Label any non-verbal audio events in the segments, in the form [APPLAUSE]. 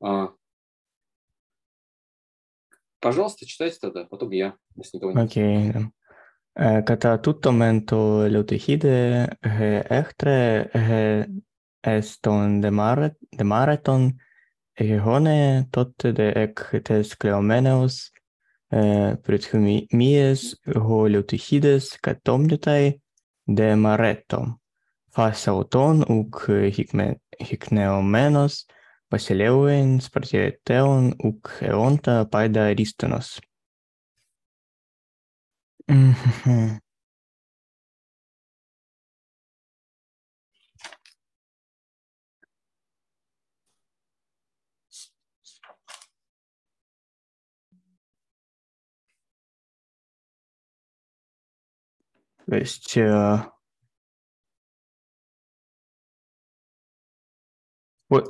А, пожалуйста, читайте тогда, потом я, если никого нет. Окей. да. Ε, κατά τούτο μεν το λεωτυχίδε γε έχτρε γε εστον δεμάρετον εγεγόνε τότε δε εκ τες κλεωμένεως ε, πριτχουμίες γο λεωτυχίδες κατόμνιουται δεμαρέτο. Φασαωτών ουκ χικνεωμένος Basileueen spartieteon uc eonta paeda aristonos. То есть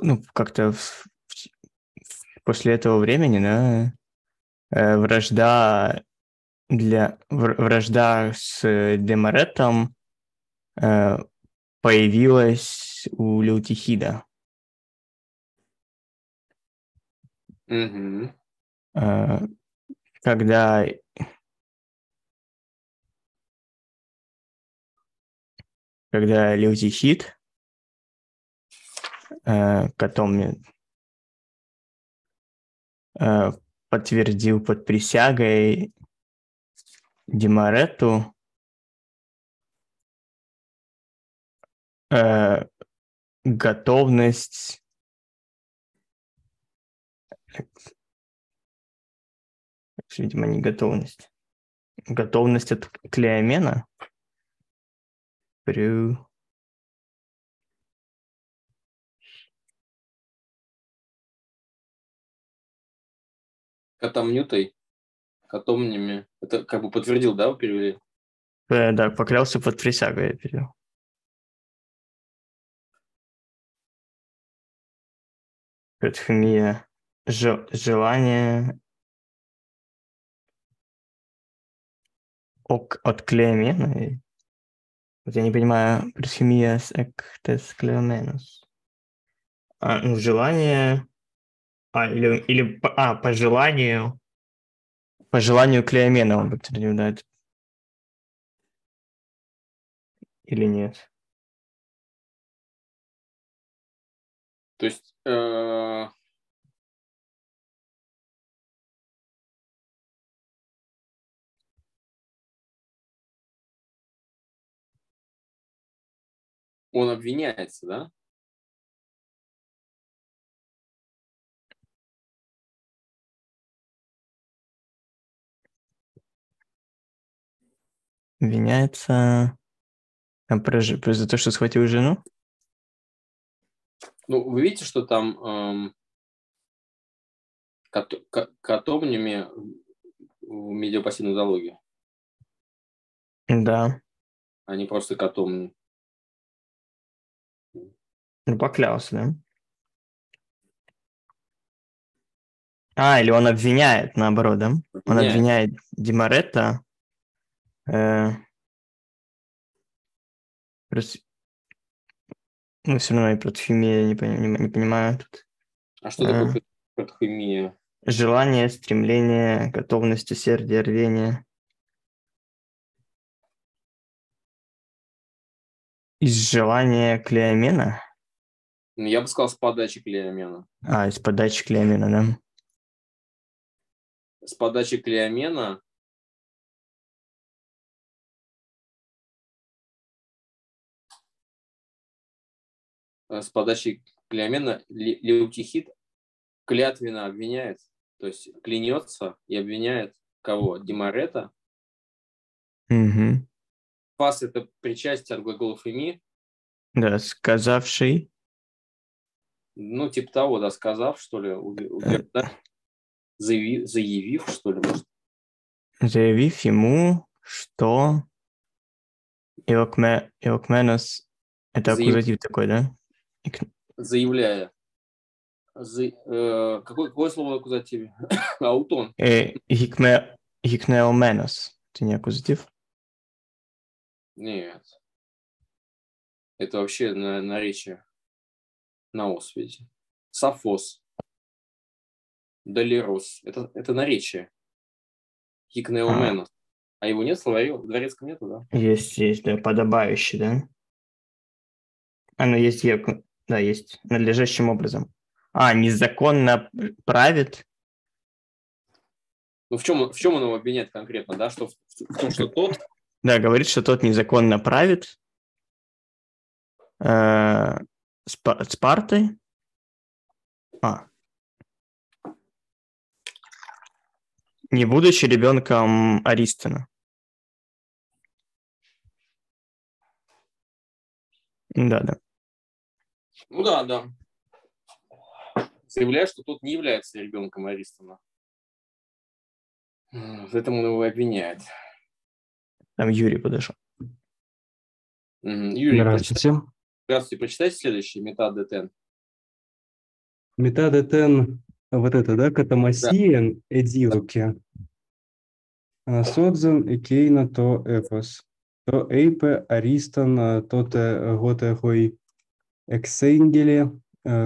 ну, как-то после этого времени, да, э, вражда для вр- вражда с Демаретом э, появилась у Леутихида. Э, когда когда Леутихид э, котом э, подтвердил под присягой Демарету э, готовность видимо, не готовность. Готовность от Клеомена. Прю. Катамнютой, катомнями. Это как бы подтвердил, да, перевели? Э, да, поклялся под присягой, я перевел. Петхмия. Ж- желание ок- от Клеомена. Вот я не понимаю, Петхмия с эктес Клеоменус. А, ну, желание... А, или, или по- а, по желанию... По желанию Клеомена он подтвердил, да, это- Или нет? То есть э, он обвиняется, да? Обвиняется а, за то, что схватил жену? Ну, вы видите, что там эм, кат- ка- катомнями в медиапассивной зоологии, Да. а не просто катомни. Ну, поклялся, да? А, или он обвиняет, наоборот, да? Он Обвиняет. обвиняет Димаретта. Э, Ну, все равно и протфемия не, пони- не, понимаю тут. А что Э. такое катохимия? Желание, стремление, готовность, усердие, рвение. Из желания Клеомена? Ну, Я бы сказал, с подачи Клеомена. А, из подачи Клеомена, да? С подачи Клеомена с подачи Клеомена Ле- Леутихид клятвенно обвиняет, то есть клянется и обвиняет кого? Димарета. Мгм. Фас – это причастие от глаголов «ими», Да, сказавший. ну, типа того, да, сказав, что ли, утверждать, заяви- заявив, что ли, может. заявив ему, что Иокме... Иокменос – это Заяв- аккузатив такой, да? Заявляя. За- э, какое, какое слово в аккузативе? [COUGHS] Аутон. э. Гикнеоменос – это не аккузатив? Нет. Это вообще на, наречие на освете. Сафос. долерос. Это, это наречие. Хикнеоменос. А. а его нет в словаре? В дворецком нету, да? Есть, есть, да, подобающий, да. Оно есть, да, есть, надлежащим образом. А, незаконно правит? Ну, в чем, в чем он его обвиняет конкретно, да? Что, в, в том, что тот... Да, говорит, что тот незаконно правит э, Спартой. А. Не будучи ребенком Аристона. Да, да. Ну да, да. Заявляет, что тот не является ребенком Аристона. В этом он его обвиняет. Там Юрий подошел. Юрий, Здравствуйте. Прочитай, здравствуйте. Прочитайте следующий, метадетен. Метадетен, вот это, да, катамасиен эдилоке. Анасодзен и кейна то эпос. То эйпе аристан тоте готе хой εξέγγελε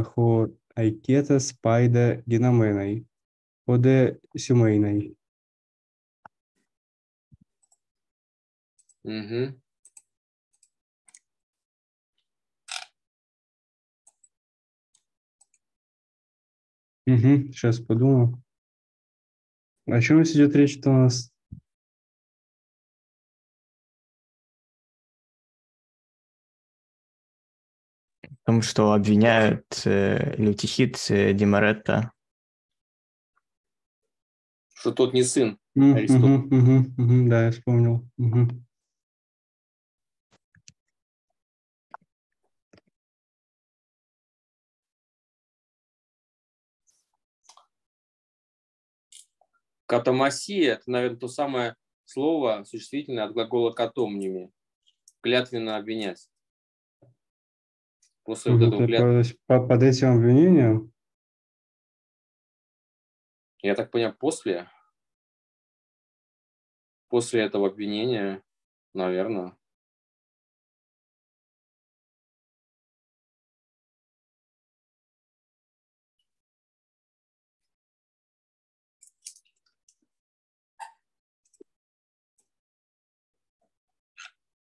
χω αϊκέτας πάιδε δυναμέναι, ode семейной. Угу. Угу, сейчас подумаю. О чем здесь идет речь-то у нас? том, что обвиняют э, Лютихит э, Димаретта. Что тот не сын М, Аристотеля. мгм, мгм, Да, я вспомнил. Мгм. Катамасия – это, наверное, то самое слово существительное от глагола катомними. Клятвенно обвинять. После вот этого то клятвы. Под этим обвинением? Я так понял, после, после этого обвинения, наверное.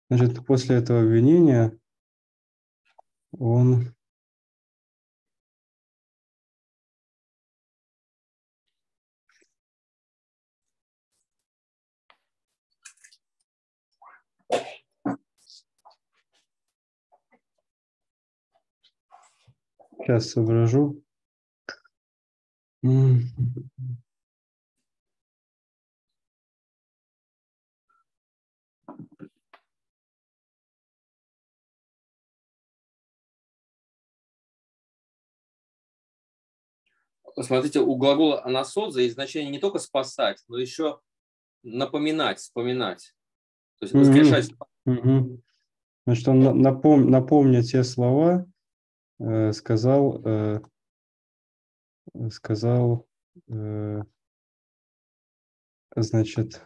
Значит, после этого обвинения он Сейчас соображу. Смотрите, у глагола анасодза есть значение не только спасать, но еще напоминать, вспоминать. То есть воскрешать. Мгм. Значит, он на- напом, напомня те слова, э, сказал, э, сказал, э, значит,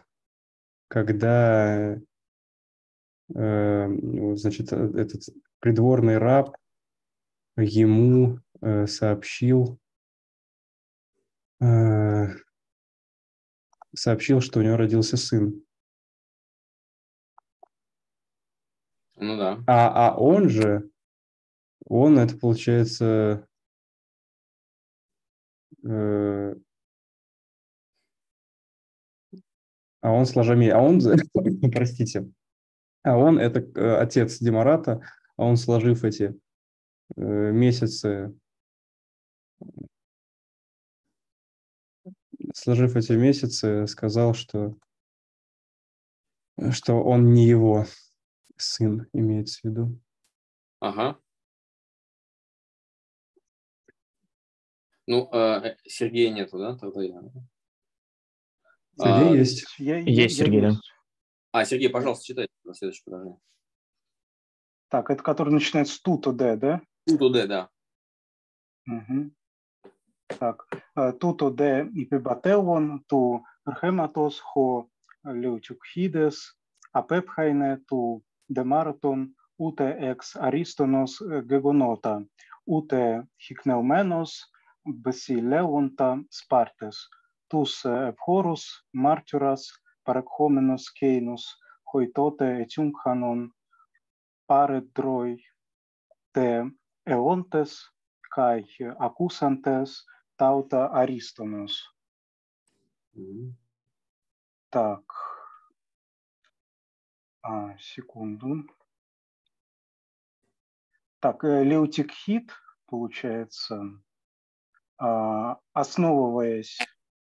когда, э, ну, значит, э, этот придворный раб ему э, сообщил, сообщил, что у него родился сын. Ну да. А, а он же, он это получается, э, а он сложами, а он, [LAUGHS] простите, а он это э, отец Демарата, а он сложив эти э, месяцы, сложив эти месяцы, сказал, что что он не его сын, имеется в виду. Ага. Ну, э, Сергея нету, да? Тогда я. Сергей А, есть. Я, Есть, Сергей, да. А, Сергей, пожалуйста, читай на следующее предложение. Так, это который начинается с туто Д, да? Туто Д, да. Мгм. Так, э, туто Д υπεμπατεύων του ερχέματος χω λεουτιουκχίδες απέπχαινε του δεμάρτων ούτε εξ αρίστονος γεγονότα, ούτε χικνεωμένος Μπεσιλέοντα Σπάρτες, τους ευχόρους μάρτυρας παρεκχόμενος κέινους, χοητότε ετιούμχανον παρετρώοι τε αιώντες καί ακούσαντες tauta Аристоmus. Mm. Так. А, секунду. Так, э, леутикхит, получается, а, основываясь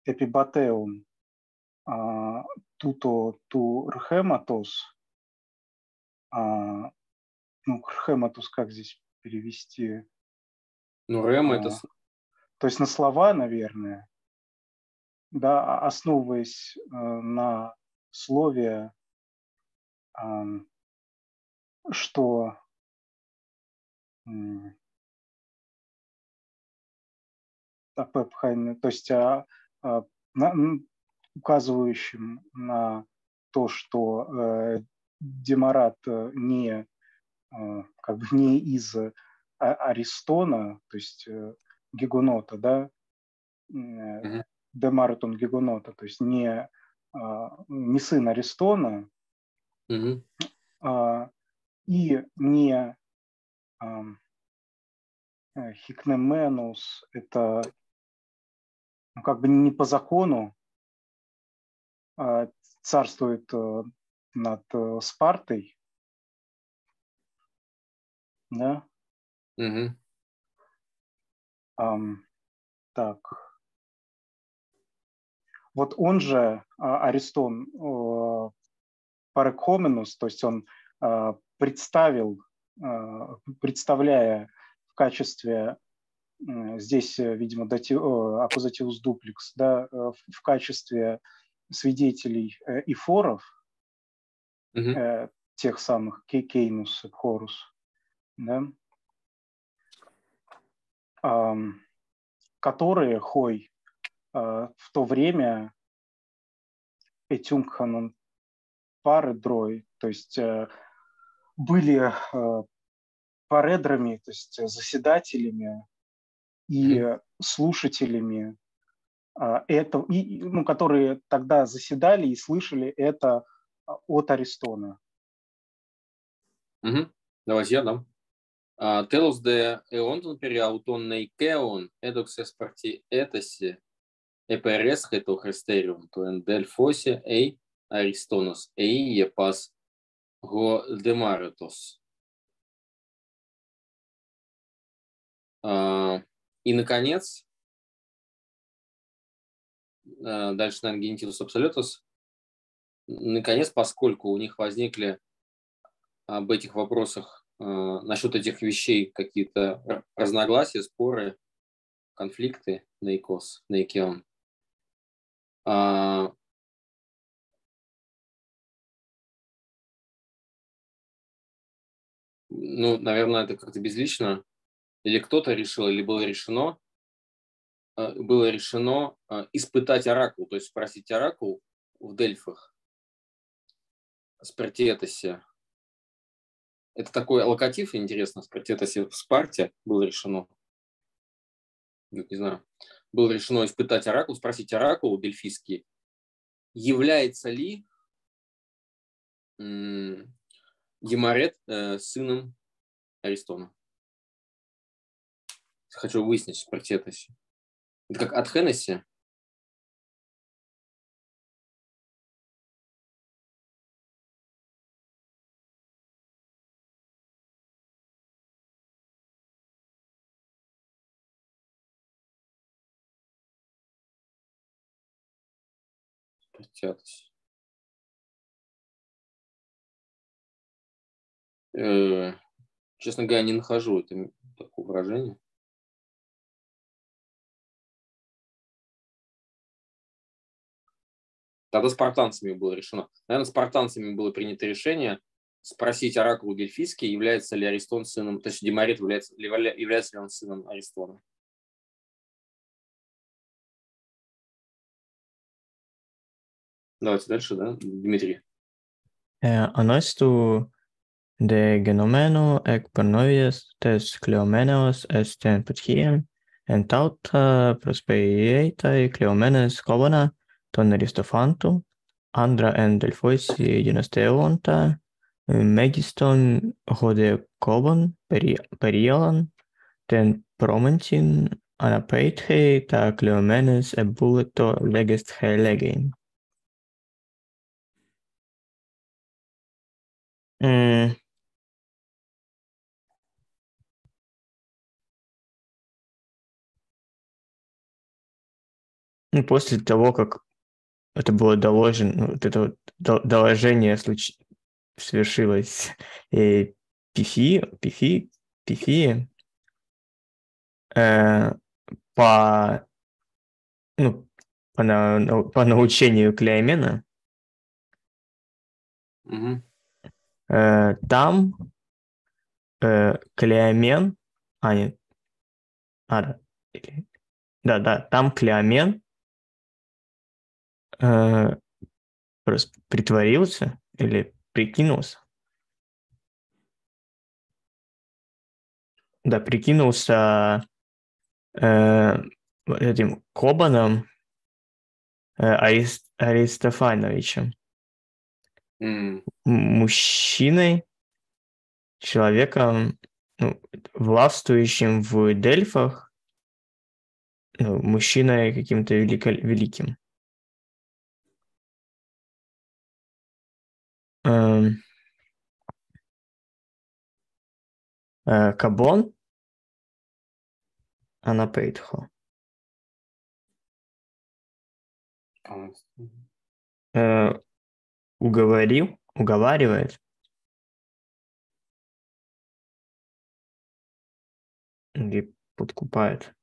эпибатеум а, туто ту рхематос, а, ну, рхематос как здесь перевести? Ну, рем это то есть на слова, наверное, да, основываясь э, на слове, что м, апепхайны, то есть а, а, на- указывающим на то, что э, Демарат э, не э, как бы не из А- Аристона, то есть э, Гигунота, да, Мгм. Демаратон Гигунота, то есть не, а, не сын Аристона, а, и не ам, э, Хикнеменус, это ну, как бы не по закону а, царствует э, над э, Спартой, да, Мгм. Ам, так. Вот он же, а, Аристон, Парекхоменус, то есть он э, представил, э, представляя в качестве, здесь, э, видимо, дати- аккузативус дуплекс, да, э, в качестве свидетелей э, ифоров, Мгм. э, тех самых кей- кейнус, и хорус, да, которые хой э, в то время Этюнгханон пары дрой, то есть э, были э, паредрами, то есть э, заседателями и слушателями а, это, и, ну, которые тогда заседали и слышали это а, от Аристона. Мгм. Давайте я дам. Телус де эонтон периаутон нейкеон эдокс эспарти этоси эперес хето христериум туэн дель фосе эй аристонос эй епас го демаритос. И, наконец, а, дальше, наверное, генитивус абсолютус. Наконец, поскольку у них возникли об этих вопросах, насчет этих вещей какие-то разногласия, споры, конфликты на ИКОС, на ИКЕОН. А, Ну, наверное, это как-то безлично. Или кто-то решил, или было решено, э, было решено э, испытать оракул, то есть спросить оракул в Дельфах, Спартиэтосе. Это такой локатив, интересно, в Спарте было решено. Не знаю. Было решено испытать оракул, спросить оракул дельфийский, является ли Демарет э, сыном Аристона. Хочу выяснить в Спартиэтосе. Это как от Хеннесси. Спартиатос. Э, честно говоря, не нахожу это такое выражение. Тогда спартанцами было решено. Наверное, спартанцами было принято решение спросить оракул Дельфийский, является ли Аристон сыном, то есть Демарит является, является ли он сыном Аристона. Давайте дальше, да, Дмитрий. Ε, ανώστου de genomeno εκ προνοίες τες κλεωμένεως εστεν πετχίεν εν τauta prospeieitai Cleomenes covana ton Aristofantu, andra en Delphoisi dynasteonta, megiston hode cobon periolan, ten promentin anapeithe ta Cleomenes ebuleto legest he Ну, после того, как это было доложено, ну, вот это вот до- доложение случ... свершилось и Пифи, Пифи, Пифи, э, по, ну, по, на- по научению Клеомена, Мгм. Э, там э, Клеомен, а нет, а, да, да, да, там Клеомен э, просто притворился или прикинулся. Да, прикинулся э, этим Кобаном э, Арис- Аристофановичем, М- мужчиной, человеком, ну, властвующим в Дельфах, ну, мужчиной каким-то велико- великим. Эм, э, Кабон, Анапейтхо. э, уговорил, уговаривает. Или подкупает.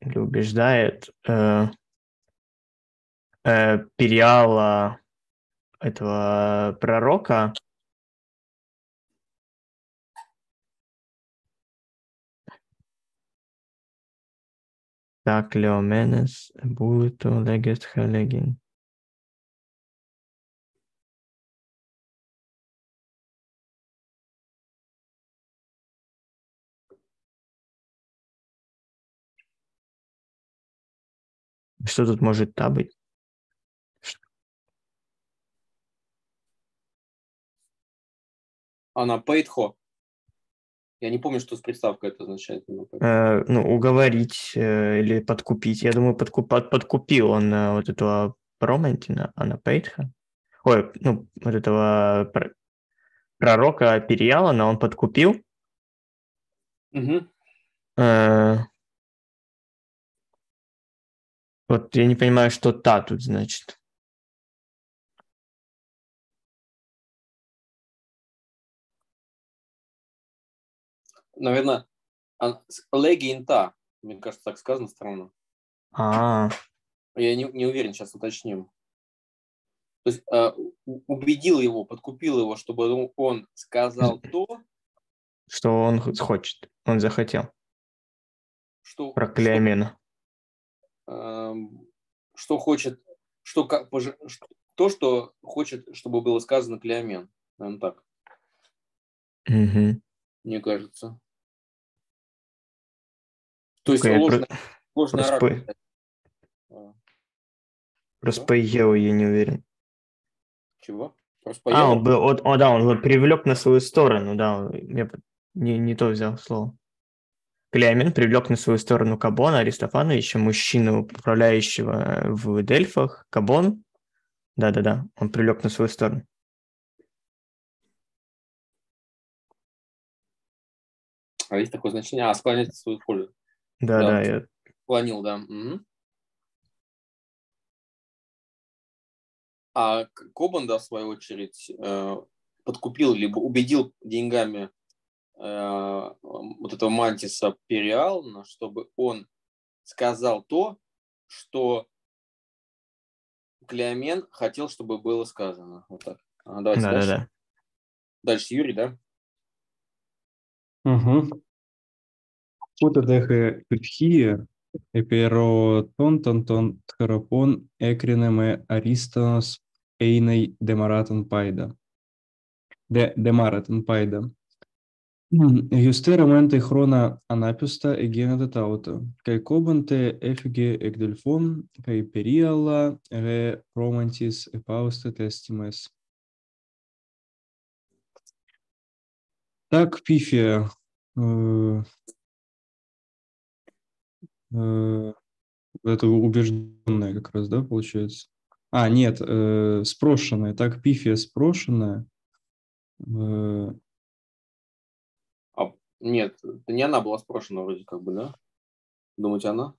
Или убеждает э, э, Периала этого пророка. Так Леоменес Булиту Легет Хелегин. Что тут может та быть? Анапейтхо. Я не помню, что с приставкой это означает. Э, ну, уговорить э, или подкупить. Я думаю, подкуп, под- подкупил он э, вот этого Проментина, Анапейтха. Ой, ну, вот этого пр- пророка Периалана он подкупил. Мгм. Э, вот я не понимаю, что та тут значит. Наверное, леги инта. Мне кажется, так сказано странно. А, Я не, не уверен, сейчас уточним. То есть э, убедил его, подкупил его, чтобы он- сказал то, что он хочет. Он захотел. что, Про Клеомена. Что хочет, что, как, то, что хочет, чтобы было сказано Клеомен. Наверное, так, Мгм. мне кажется. То есть Ну-ка, я ложный, про- проспы- оракул. А, Еву я не уверен. Чего? Просто А, он был, о, о, да, он вот привлек на свою сторону, да, я не, не то взял слово. Клеомен привлек на свою сторону Кабона Аристофановича, мужчину, управляющего в Дельфах. Кабон, да-да-да, он привлек на свою сторону. А есть такое значение? А, склонять свою пользу. Да-да, Да. я- Склонил, да. Мгм. А К- Кобанда, в свою очередь, э, подкупил, либо убедил деньгами э, вот этого Мантиса Периална, чтобы он сказал то, что Клеомен хотел, чтобы было сказано. Вот так. А, давайте дальше. да-да-да. Дальше Юрий, да? Угу. Ута дехе пифхие, эперо тон тон тон тхарапон экринеме аристонос эйней демаратон пайда. Де демаратон пайда. Justeramente chrona anapjusta egena tauta, kai kobante efige egdelfon, kai periala re romantis epausta testimes. Так, пифия. э, э, Это убежденная как раз, да, получается? А, нет, э, спрошенная. Так, пифия спрошенная. Э, А, нет, это не она была спрошена вроде как бы, да? Думаете, она?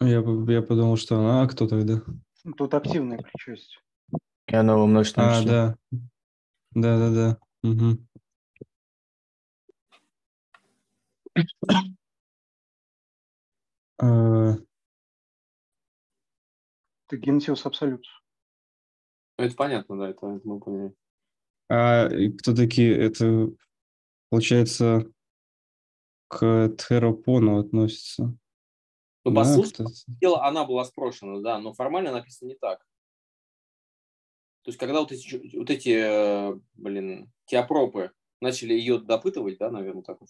Я, я подумал, что она, а кто тогда? Тут активное причастие. И оно во множественном А, числе. да. Да-да-да. Э, Это генетиус абсолют. Ну, Это понятно, да, это, это мы поняли. А кто такие? Это, получается, к Тхеропону относится. Ну, по Да, сути дела, она была спрошена, да, но формально написано не так. То есть, когда вот эти, вот эти э, блин, теопропы начали ее допытывать, да, наверное, так вот.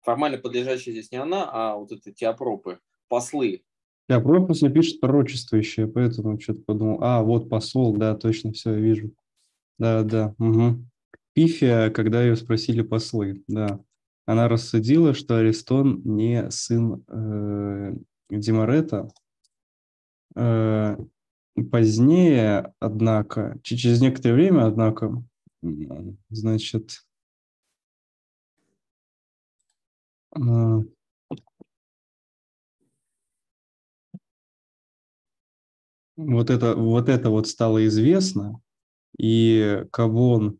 Формально подлежащая здесь не она, а вот эти теопропы, послы. Я просто пишет пророчествующее, поэтому что-то подумал. А, вот посол, да, точно, все, я вижу. Да, да. угу. Пифия, когда ее спросили послы, да. Она рассудила, что Аристон не сын э, Демарета. Э, позднее, однако, через некоторое время, однако, значит, э, вот это, вот это вот стало известно, и Кабон,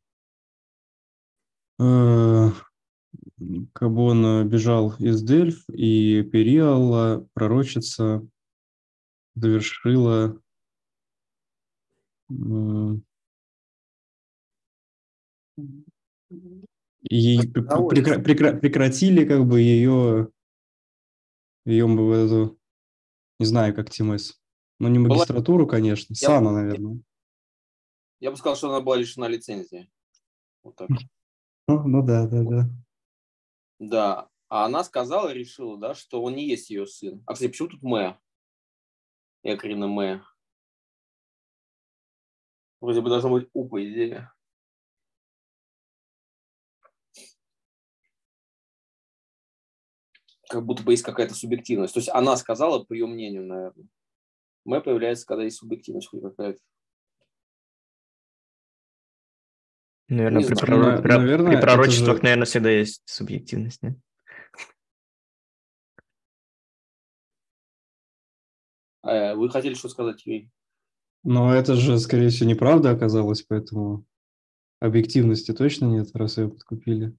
э, Кабон э, бежал из Дельф, и Периала, пророчица, завершила э, и прекра- прекра- прекратили как бы ее, ее эту, не знаю, как ТМС, ну не Была- магистратуру, конечно, Я- Сана, наверное. Я бы сказал, что она была лишена лицензии. Вот так. Ну, ну да, да, да. Да. А она сказала, решила, да, что он не есть ее сын. А, кстати, почему тут Мэ? Экрина Мэ. Вроде бы должно быть У, по идее. Как будто бы есть какая-то субъективность. То есть она сказала, по ее мнению, наверное. Мэ появляется, когда есть субъективность хоть какая-то. Наверное, Не при, знаю. пророк- наверное, при пророчествах, же- наверное, всегда есть субъективность, нет? Э, Вы хотели что сказать, Юрий? Но это же, скорее всего, неправда оказалось, поэтому объективности точно нет, раз ее подкупили.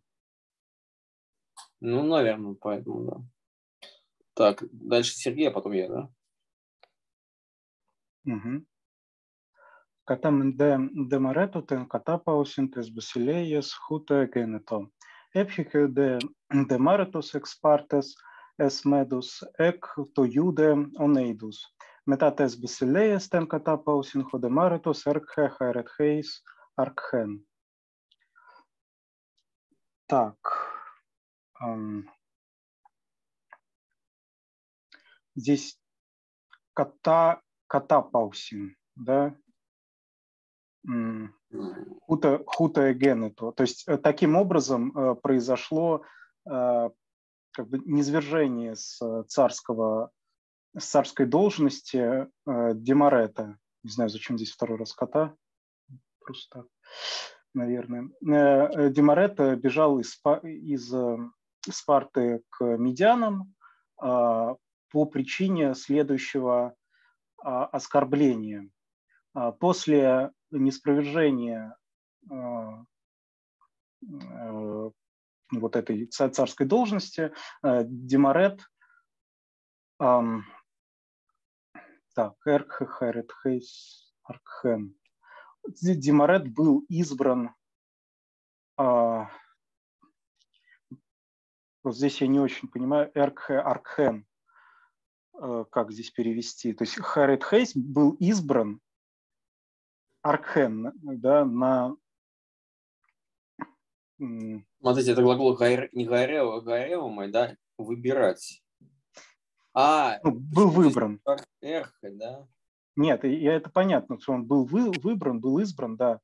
Ну, наверное, поэтому, да. Так, дальше Сергей, а потом я, да? Угų. Katam de demaretutin katapausintis basilėjas huto genito. Ephikiu de demaretus expartes es medus ek to jude oneidus. Metates basilėjas ten katapausin hodemaretus erkhe haeretheis arkhen. Так. Здесь кота катапаусин, да? Хута, хута эгенету. То есть э, таким образом э, произошло э, как бы низвержение с царского с царской должности Демарета. Не знаю, зачем здесь второй раз кота. Просто так, наверное. Демарета бежал из, из Спарты к медианам э, по причине следующего а, оскорбления. А, После неспровержения а, э, вот этой ца- царской должности э, Демарет так, Эрк Хэрет Хейс Аркхен. Демарет был избран вот здесь я не очень понимаю Эркхе Аркхен. Э, как здесь перевести, то есть Харет Хейс был избран Аркхен, да, на... Смотрите, это глагол не Гарева, а Гаревомой, да, выбирать. А, ну, был выбран. Эрха, да? Нет, я это понятно, что он был вы, выбран, был избран, да.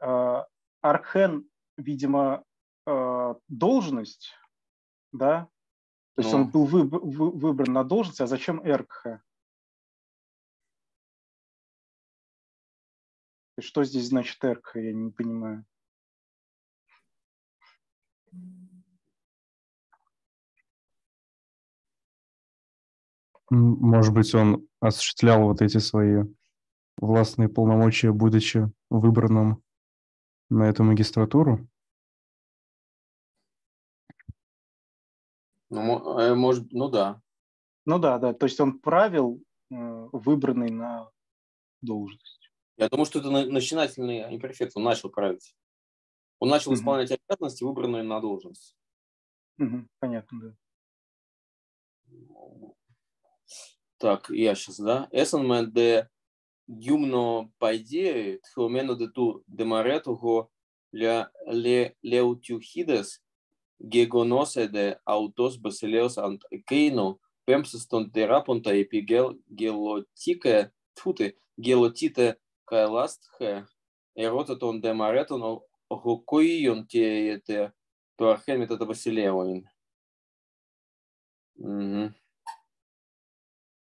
А, Архен, видимо, а, должность, да, то есть ну. он был вы, вы, выбран на должность, а зачем Эркха? Что здесь значит Эркха, я не понимаю. Может быть, он осуществлял вот эти свои властные полномочия, будучи выбранным на эту магистратуру? Ну, э, может, ну да. Ну да, да. То есть он правил, э, выбранный на должность. Я думаю, что это начинательный имперфект. Он начал править. Он начал mm-hmm. исполнять обязанности, выбранные на должность. Mm-hmm. Понятно, да. Так, я сейчас, да. Есенмен де гюмно пайде, тхеомено де ту демаретуго ля ле леутюхидес Gegonose de autos basileos antrequeino, pemsaston teraponta epigel gelotica tute gelotite kaelasthe erotaton de mareton hokoion tiete to archemita basileoin. Угу. Mhm.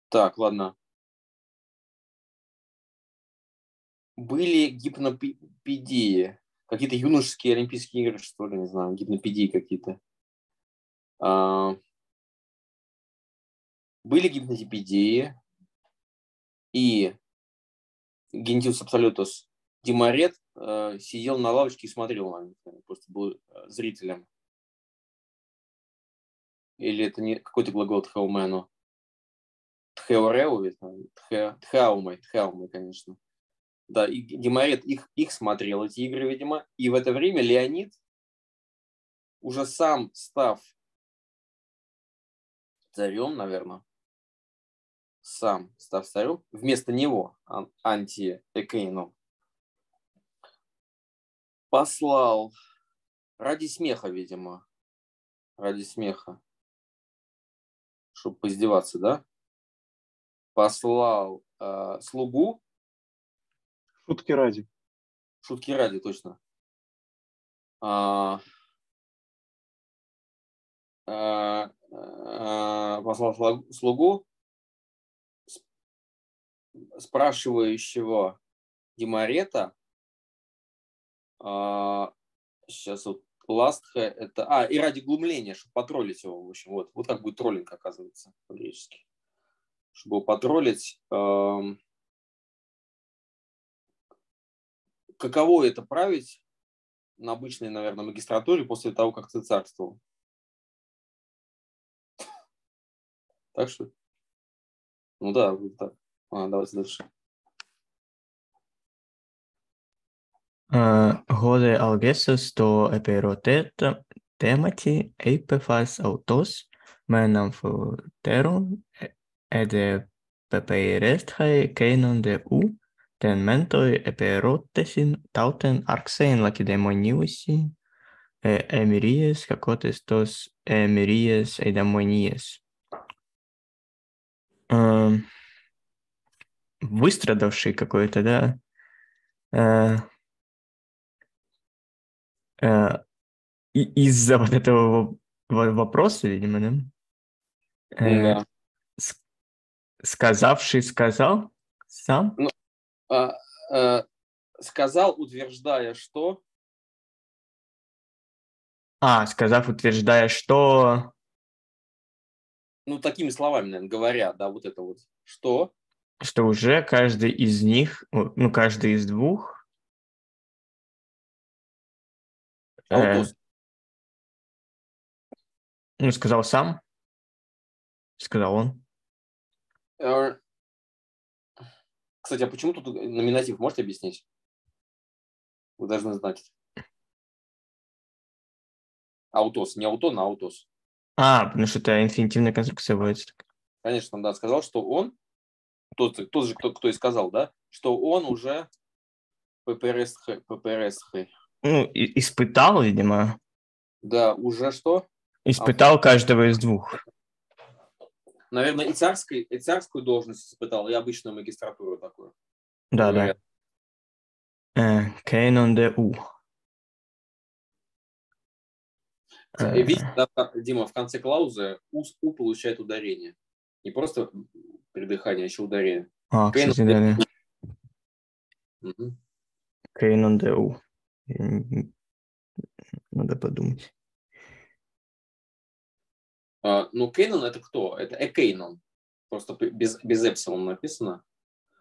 Так, ладно. Были гипнопедии. Какие-то юношеские Олимпийские игры, что ли, не знаю, гипнопедии какие-то. А, были гипнотипедии и генитивус абсолютус Димарет э, сидел на лавочке и смотрел на них, просто был э, зрителем. Или это не какой-то глагол тхаумену? Тхеореу, тхаумой, тхаумой, конечно. Да, и Геморрет их, их смотрел, эти игры, видимо. И в это время Леонид, уже сам став царем, наверное, сам став царем, вместо него, анти-Экейну, послал ради смеха, видимо, ради смеха, чтобы поиздеваться, да, послал э, слугу Шутки ради. Шутки ради, точно. А, а, а, послал слугу, спрашивающего Демарета, а, сейчас вот Ластха это... А, и ради глумления, чтобы потроллить его, в общем. Вот, вот как будет троллинг, оказывается, по-гречески. Чтобы его потроллить. каково это править на обычной, наверное, магистратуре после того, как ты царствовал? Так что? Ну да, вот так. А, давайте дальше. Э, годы алгесес то эпиротет темати эйпефас аутос менам футерон э, эде пепейрестхай кейнон де у ten mentoi eperotesin tauten arxein lacidemoniusi e эмириес какотес тос эмириес эдемониес. Выстрадавший какой-то, да, из-за вот этого вопроса, видимо, да? Да. Сказавший сказал сам? Ну, сказал, утверждая, что... А, сказав, утверждая, что... Ну, такими словами, наверное, говоря, да, вот это вот. Что? Что уже каждый из них, ну, каждый из двух... Э, ну, сказал сам. Сказал он. Э, кстати, а почему тут номинатив? Можете объяснить? Вы должны знать. Аутос. Не аутон, а аутос. А, потому что это инфинитивная конструкция вводится. Конечно, да, сказал, что он, тот, тот же, кто, кто и сказал, да, что он, уже ППРС, ППРС. Ну, и- испытал, видимо. Да, уже что? Испытал каждого из двух. Наверное, и, царской, и царскую должность испытал, и обычную магистратуру такую. Да, да. Говорят. Кейнон де У. Видите, да, как, Дима, в конце клаузы у, у получает ударение. Не просто придыхание, а еще ударение. А, кстати, да, да. Кейнон де У. Надо подумать. А, ну, Кейнон это кто? Это Экейнон. Просто без, без эпсилон написано.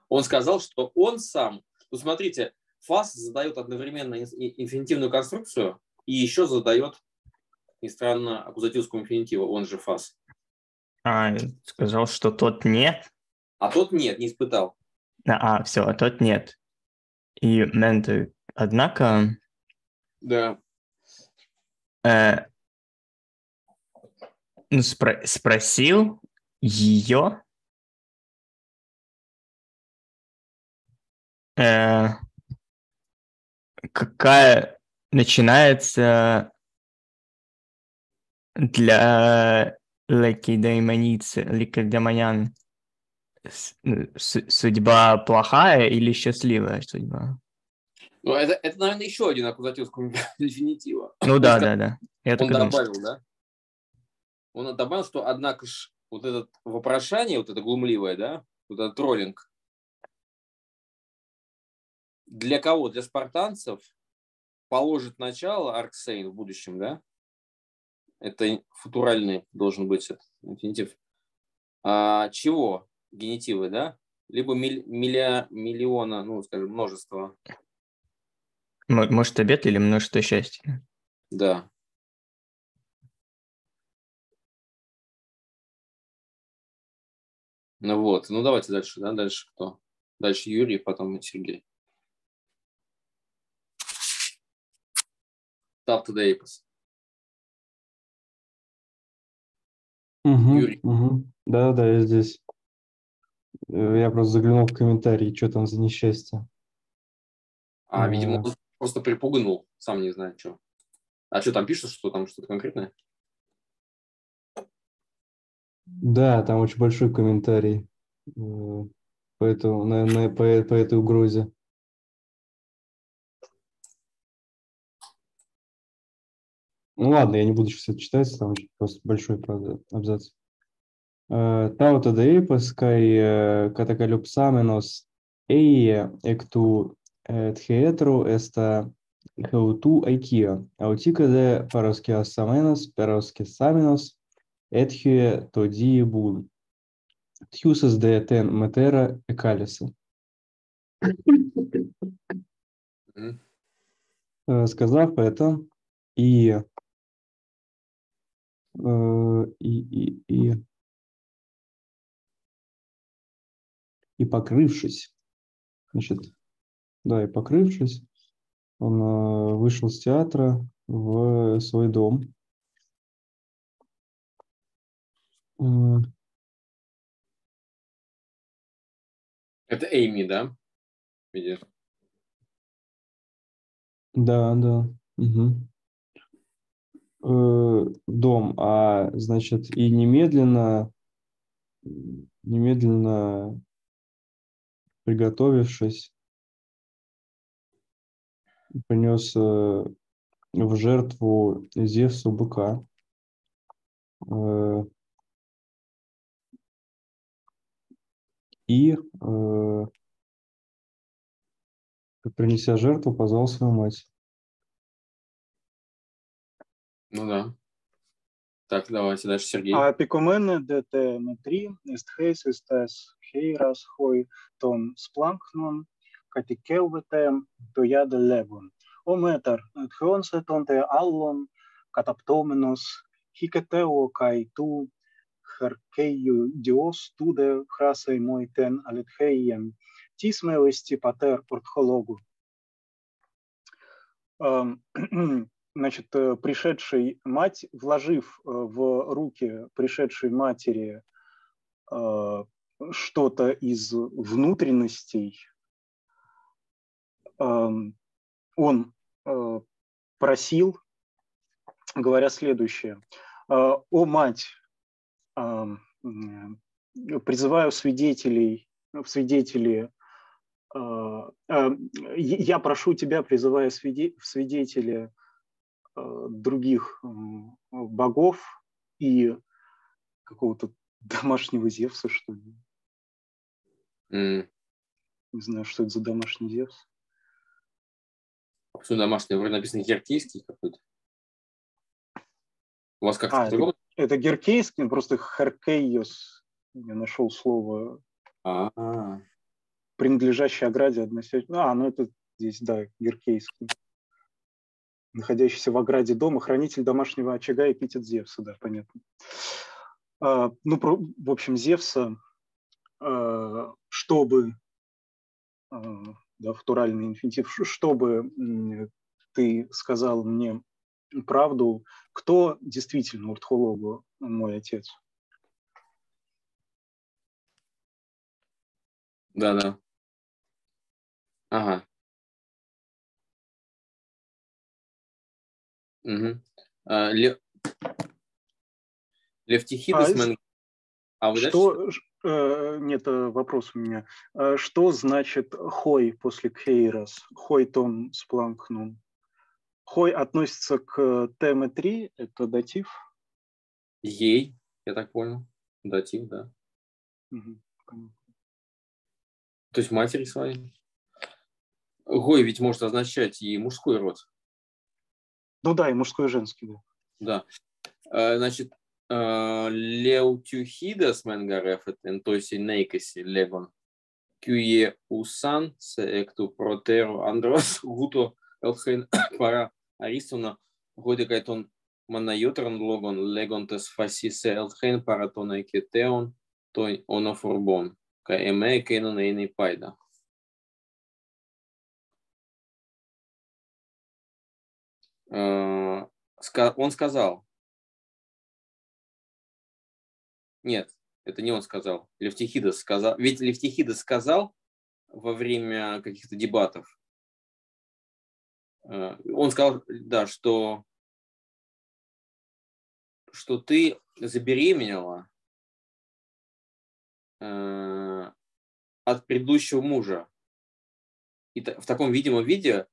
Он сказал, что он сам... Ну, смотрите, фас задает одновременно инфинитивную конструкцию и еще задает, и странно, аккузативскому инфинитиву, он же фас. А, сказал, что тот нет. А тот нет, не испытал. А, все, а тот нет. И менты, однако, Да. э, ну, спро- спросил ее, э, какая начинается для с- с- судьба плохая или счастливая судьба? Ну, это, это, наверное, еще один аккузативского инфинитива. [LAUGHS] Ну да, да, да. Я Он и думал. добавил, да? Он добавил, что, однако ж, вот это вопрошание, вот это глумливое, да, вот этот троллинг, для кого? Для спартанцев положит начало Арксейн в будущем, да? Это футуральный должен быть этот инфинитив. А, чего? Генитивы, да? Либо миль- милля- миллиона, ну, скажем, множество. Может, обед или множество счастья? Да. Ну вот, ну давайте дальше, да, дальше кто? Дальше Юрий, потом Сергей. The Apis. Мгм, Юрий. мгм. Да-да, я здесь. Э, Я просто заглянул в комментарии, что там за несчастье. А, видимо, Ага. он просто припугнул, сам не знает, что. А что там пишут, что там что-то конкретное? Да, там очень большой комментарий э, по, этому, на, на- по, по этой угрозе. Ну ладно, я не буду сейчас это читать, там просто большой, правда, абзац. Таута деипас кай э, катакалюпсаменос эйе экту э, тхеэтру эста хеуту айкия. Аутика де пароскиасаменос пероскисаменос Этхюе тоди бун. Тхюсес де тен метера экалиса. Э, Сказав это, и, э, и, и, и, и покрывшись, значит, да, и покрывшись, он э, вышел с театра в свой дом. Это Эйми, да? Видишь? Да, да. мгм. Э, дом, а значит, и немедленно, немедленно приготовившись, принес э, в жертву Зевсу быка. Э, и, э, принеся жертву, позвал свою мать. Ну да. Так, давайте дальше, Сергей. А пикумене дете метри, ест хейс, естес хейрас хой, тон спланкнон, катикелвете, тояде лебон. О метр, тхионсе тонте аллон, катаптоменос, хикетео кай herceiu dios tude hrasei moi ten aletheiem, tis melisti патер orthologu. Значит, э, пришедший мать, вложив э, в руки пришедшей матери э, что-то из внутренностей, эм, он просил, говоря следующее. «О мать, призываю свидетелей, в свидетели Э, э, я прошу тебя, призывая в свидетели э, других богов и какого-то домашнего Зевса, что ли. Mm. Не знаю, что это за домашний Зевс. А почему домашний? Вроде написано геркейский какой-то. У вас как-то а, это, это геркейский, просто Ἑρκεῖος. Я нашел слово. А-а-а принадлежащей ограде относительно... А, ну это здесь, да, Геркейский. Находящийся в ограде дома, хранитель домашнего очага, эпитет Зевса, да, понятно. А, ну, про, в общем, Зевса, а, чтобы, а, да, футуральный инфинитив, чтобы ты сказал мне правду, кто действительно Уртхологу мой отец? Да, да. Ага. Угу. А, Лев... Левтихидес а, А вы что, э, нет, э, вопрос у меня. А что значит хой после кейрос? Хой тон с планкнум. Хой относится к теме 3, это датив? Ей, я так понял. Датив, да. Угу. То есть матери своей. Гой ведь может означать и мужской род. Ну да, и мужской, и женский, да. Да. А, значит, а, Леутюхидас менгарефет энтоси нейкаси легон кюе усан се екту протеру андрос гуто элхен [COUGHS] пара аристона. Годе кайтон манайотран логон легон тес фасисе элхен паратона екетеон той онофурбон ка эме кейнон эйный пайда. Э, он сказал, нет, это не он сказал, Левтихидас сказал, ведь Левтихидас сказал во время каких-то дебатов, он сказал, да, что, что ты забеременела э, от предыдущего мужа. И в таком видимом виде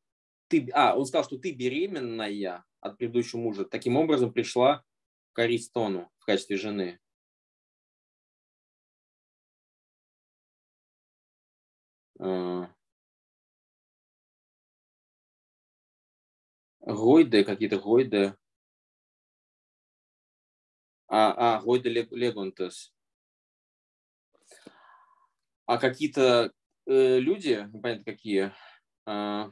ты, а, он сказал, что ты беременная от предыдущего мужа, таким образом пришла к Аристону в качестве жены. А. Гойды, какие-то гойды. А, а гойды легонтес. А какие-то э, люди, непонятно какие, э,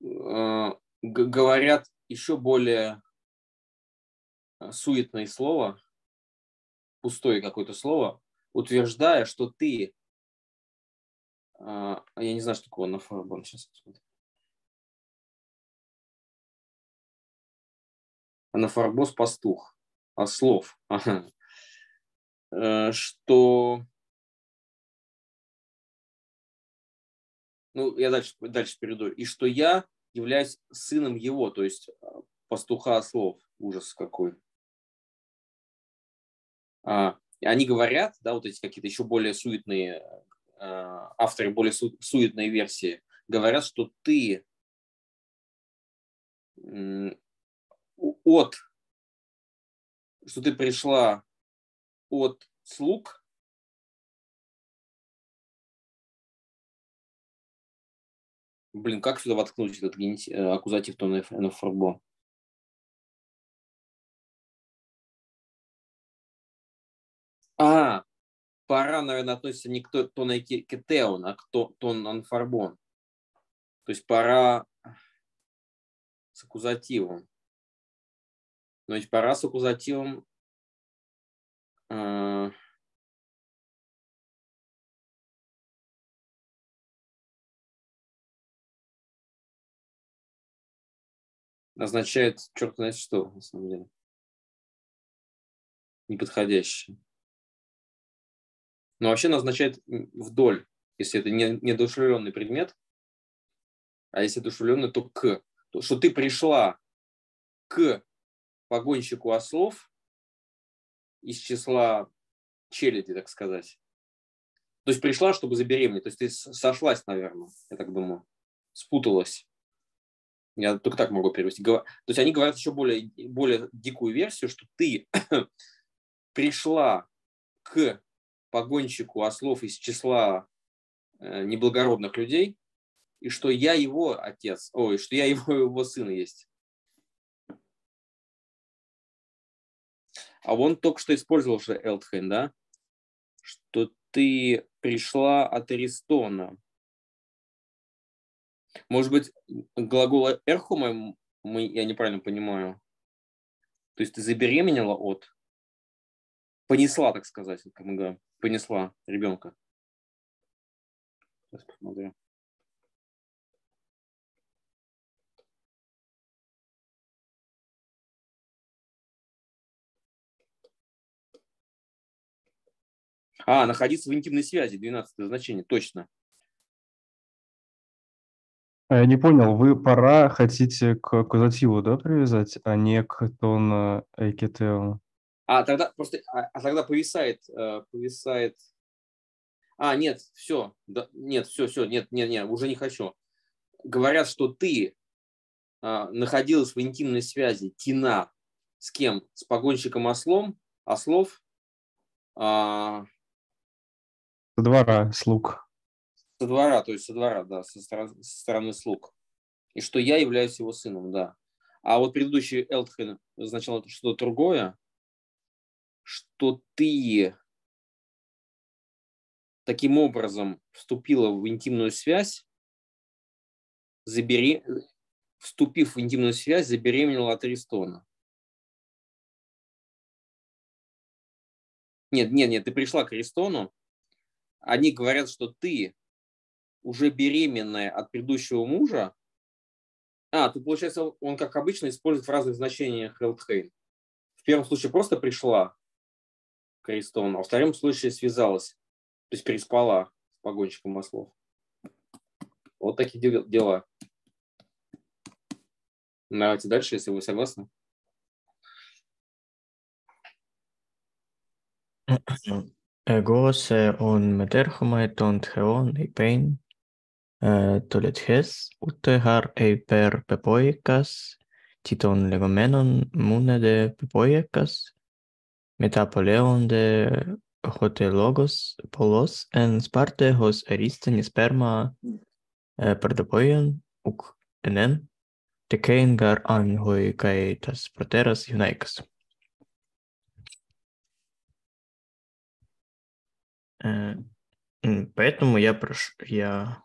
Э, говорят еще более э, суетное слово, пустое какое-то слово, утверждая, что ты, э, я не знаю, что такое анафорбон, сейчас посмотрим. Анафорбос пастух, а слов, [LAUGHS] что ну, я дальше, дальше перейду, и что я являюсь сыном его, то есть а, пастуха слов. Ужас какой. А, они говорят, да, вот эти какие-то еще более суетные а, авторы, более су, суетные версии, говорят, что ты от, что ты пришла от слуг Блин, как сюда воткнуть этот. Э, аккузатив тона фарбо? Пора, наверное, относится не к тону кетеон, а к тон анфарбон. То есть пора с аккузативом. Но ведь пора с аккузативом э, означает черт знает что, на самом деле. неподходящее. Но вообще назначает вдоль, если это не недушевленный предмет, а если душевленный, то к. То, что ты пришла к погонщику ослов из числа челяди, так сказать. То есть пришла, чтобы забеременеть. То есть ты сошлась, наверное, я так думаю, спуталась. Я только так могу перевести. То есть они говорят еще более, более дикую версию, что ты [COUGHS] пришла к погонщику ослов из числа э, неблагородных людей, и что я его отец, ой, что я [LAUGHS] его, его сын есть. А он только что использовал что Элтхейн, да? Что ты пришла от Аристона. Может быть, глагол эрхума мы, я неправильно понимаю. То есть ты забеременела от, понесла, так сказать, как мы говорим, понесла ребенка. Сейчас посмотрю. А, находиться в интимной связи, 12 значение, точно. А я не понял, вы пора хотите к аккузативу, да, привязать, а не к тон экетео? А тогда просто, а, а тогда повисает, э, повисает. А, нет, все, да, нет, все, все, нет, нет, нет, уже не хочу. Говорят, что ты а, находилась в интимной связи, тина, с кем? С погонщиком ослом, ослов, а, со двора слуг. Со двора, то есть со двора, да, со стороны, со стороны слуг. И что я являюсь его сыном, да. А вот предыдущий Элтхен означал что-то другое, что ты таким образом вступила в интимную связь, забери, вступив в интимную связь, забеременела от Аристона. Нет, нет, нет, ты пришла к Аристону, они говорят, что ты уже беременная от предыдущего мужа, а, тут получается, он, как обычно, использует в разных значениях Хелдхейм. В первом случае просто пришла к а во втором случае связалась, то есть переспала с погонщиком маслов. Вот такие дела. Давайте дальше, если вы согласны. Goose он meterhome tont heon ei pein, tulet hes utehar ei per pepoikas, titon legomenon mune de pepoikas, πεπόικας, μετά πολέονται χωτε λόγος πολλός εν σπάρτε χως ερίστην σπέρμα ε, περδεπόιον ουκ ενέν, τεκέιν γαρ αν χοι καί τας προτέρας γυναίκας. Э, поэтому я прошу, я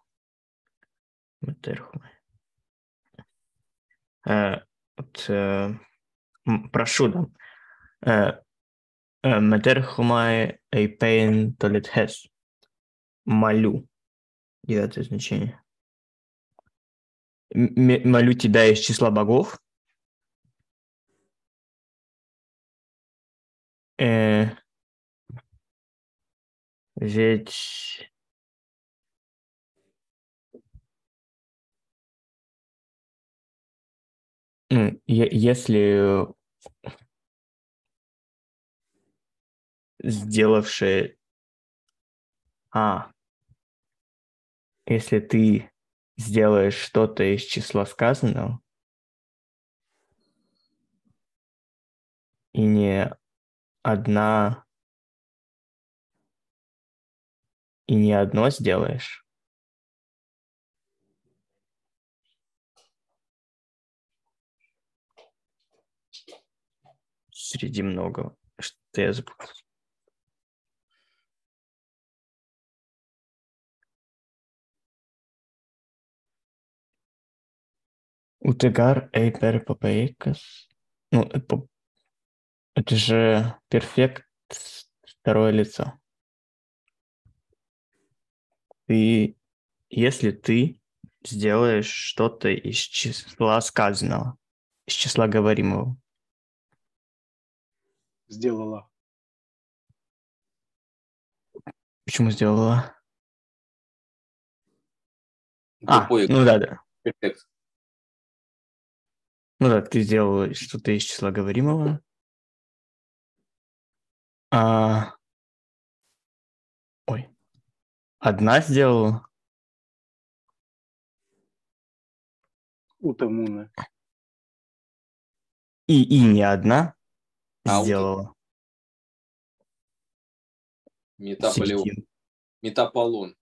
э, вот, э, прошу, да, Матерхумай Эйпейн Толитхес. Молю. Девятое значение. Молю тебя из числа богов. Э, ведь ну, если сделавший... А, если ты сделаешь что-то из числа сказанного, и не одна и не одно сделаешь. Среди многого. Что я забыл. Утегар эйпер папаикас. Ну, это же перфект второе лицо. Ты, если ты сделаешь что-то из числа сказанного, из числа говоримого. Сделала. Почему сделала? А, ну да, да. Перфект. Ну да, ты сделала что-то из числа говоримого. А... Ой. Одна сделала? Утамуна. И, и не одна А, сделала. Метаполеон. Среди, Метаполон.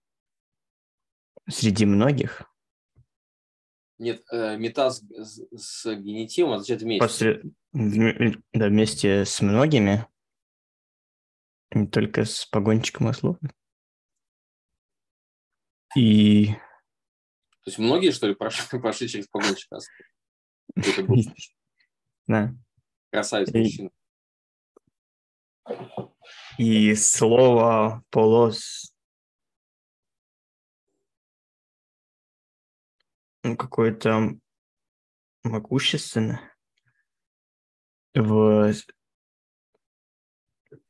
среди многих. Нет, э, мета с, генитивом означает вместе. После, да, вместе с многими. Не только с погонщиком и слов. И То есть многие, что ли, прошли, [LAUGHS] прошли через погонщика? Это был да. красавец мужчина. И слово полос какое-то могущественное. В...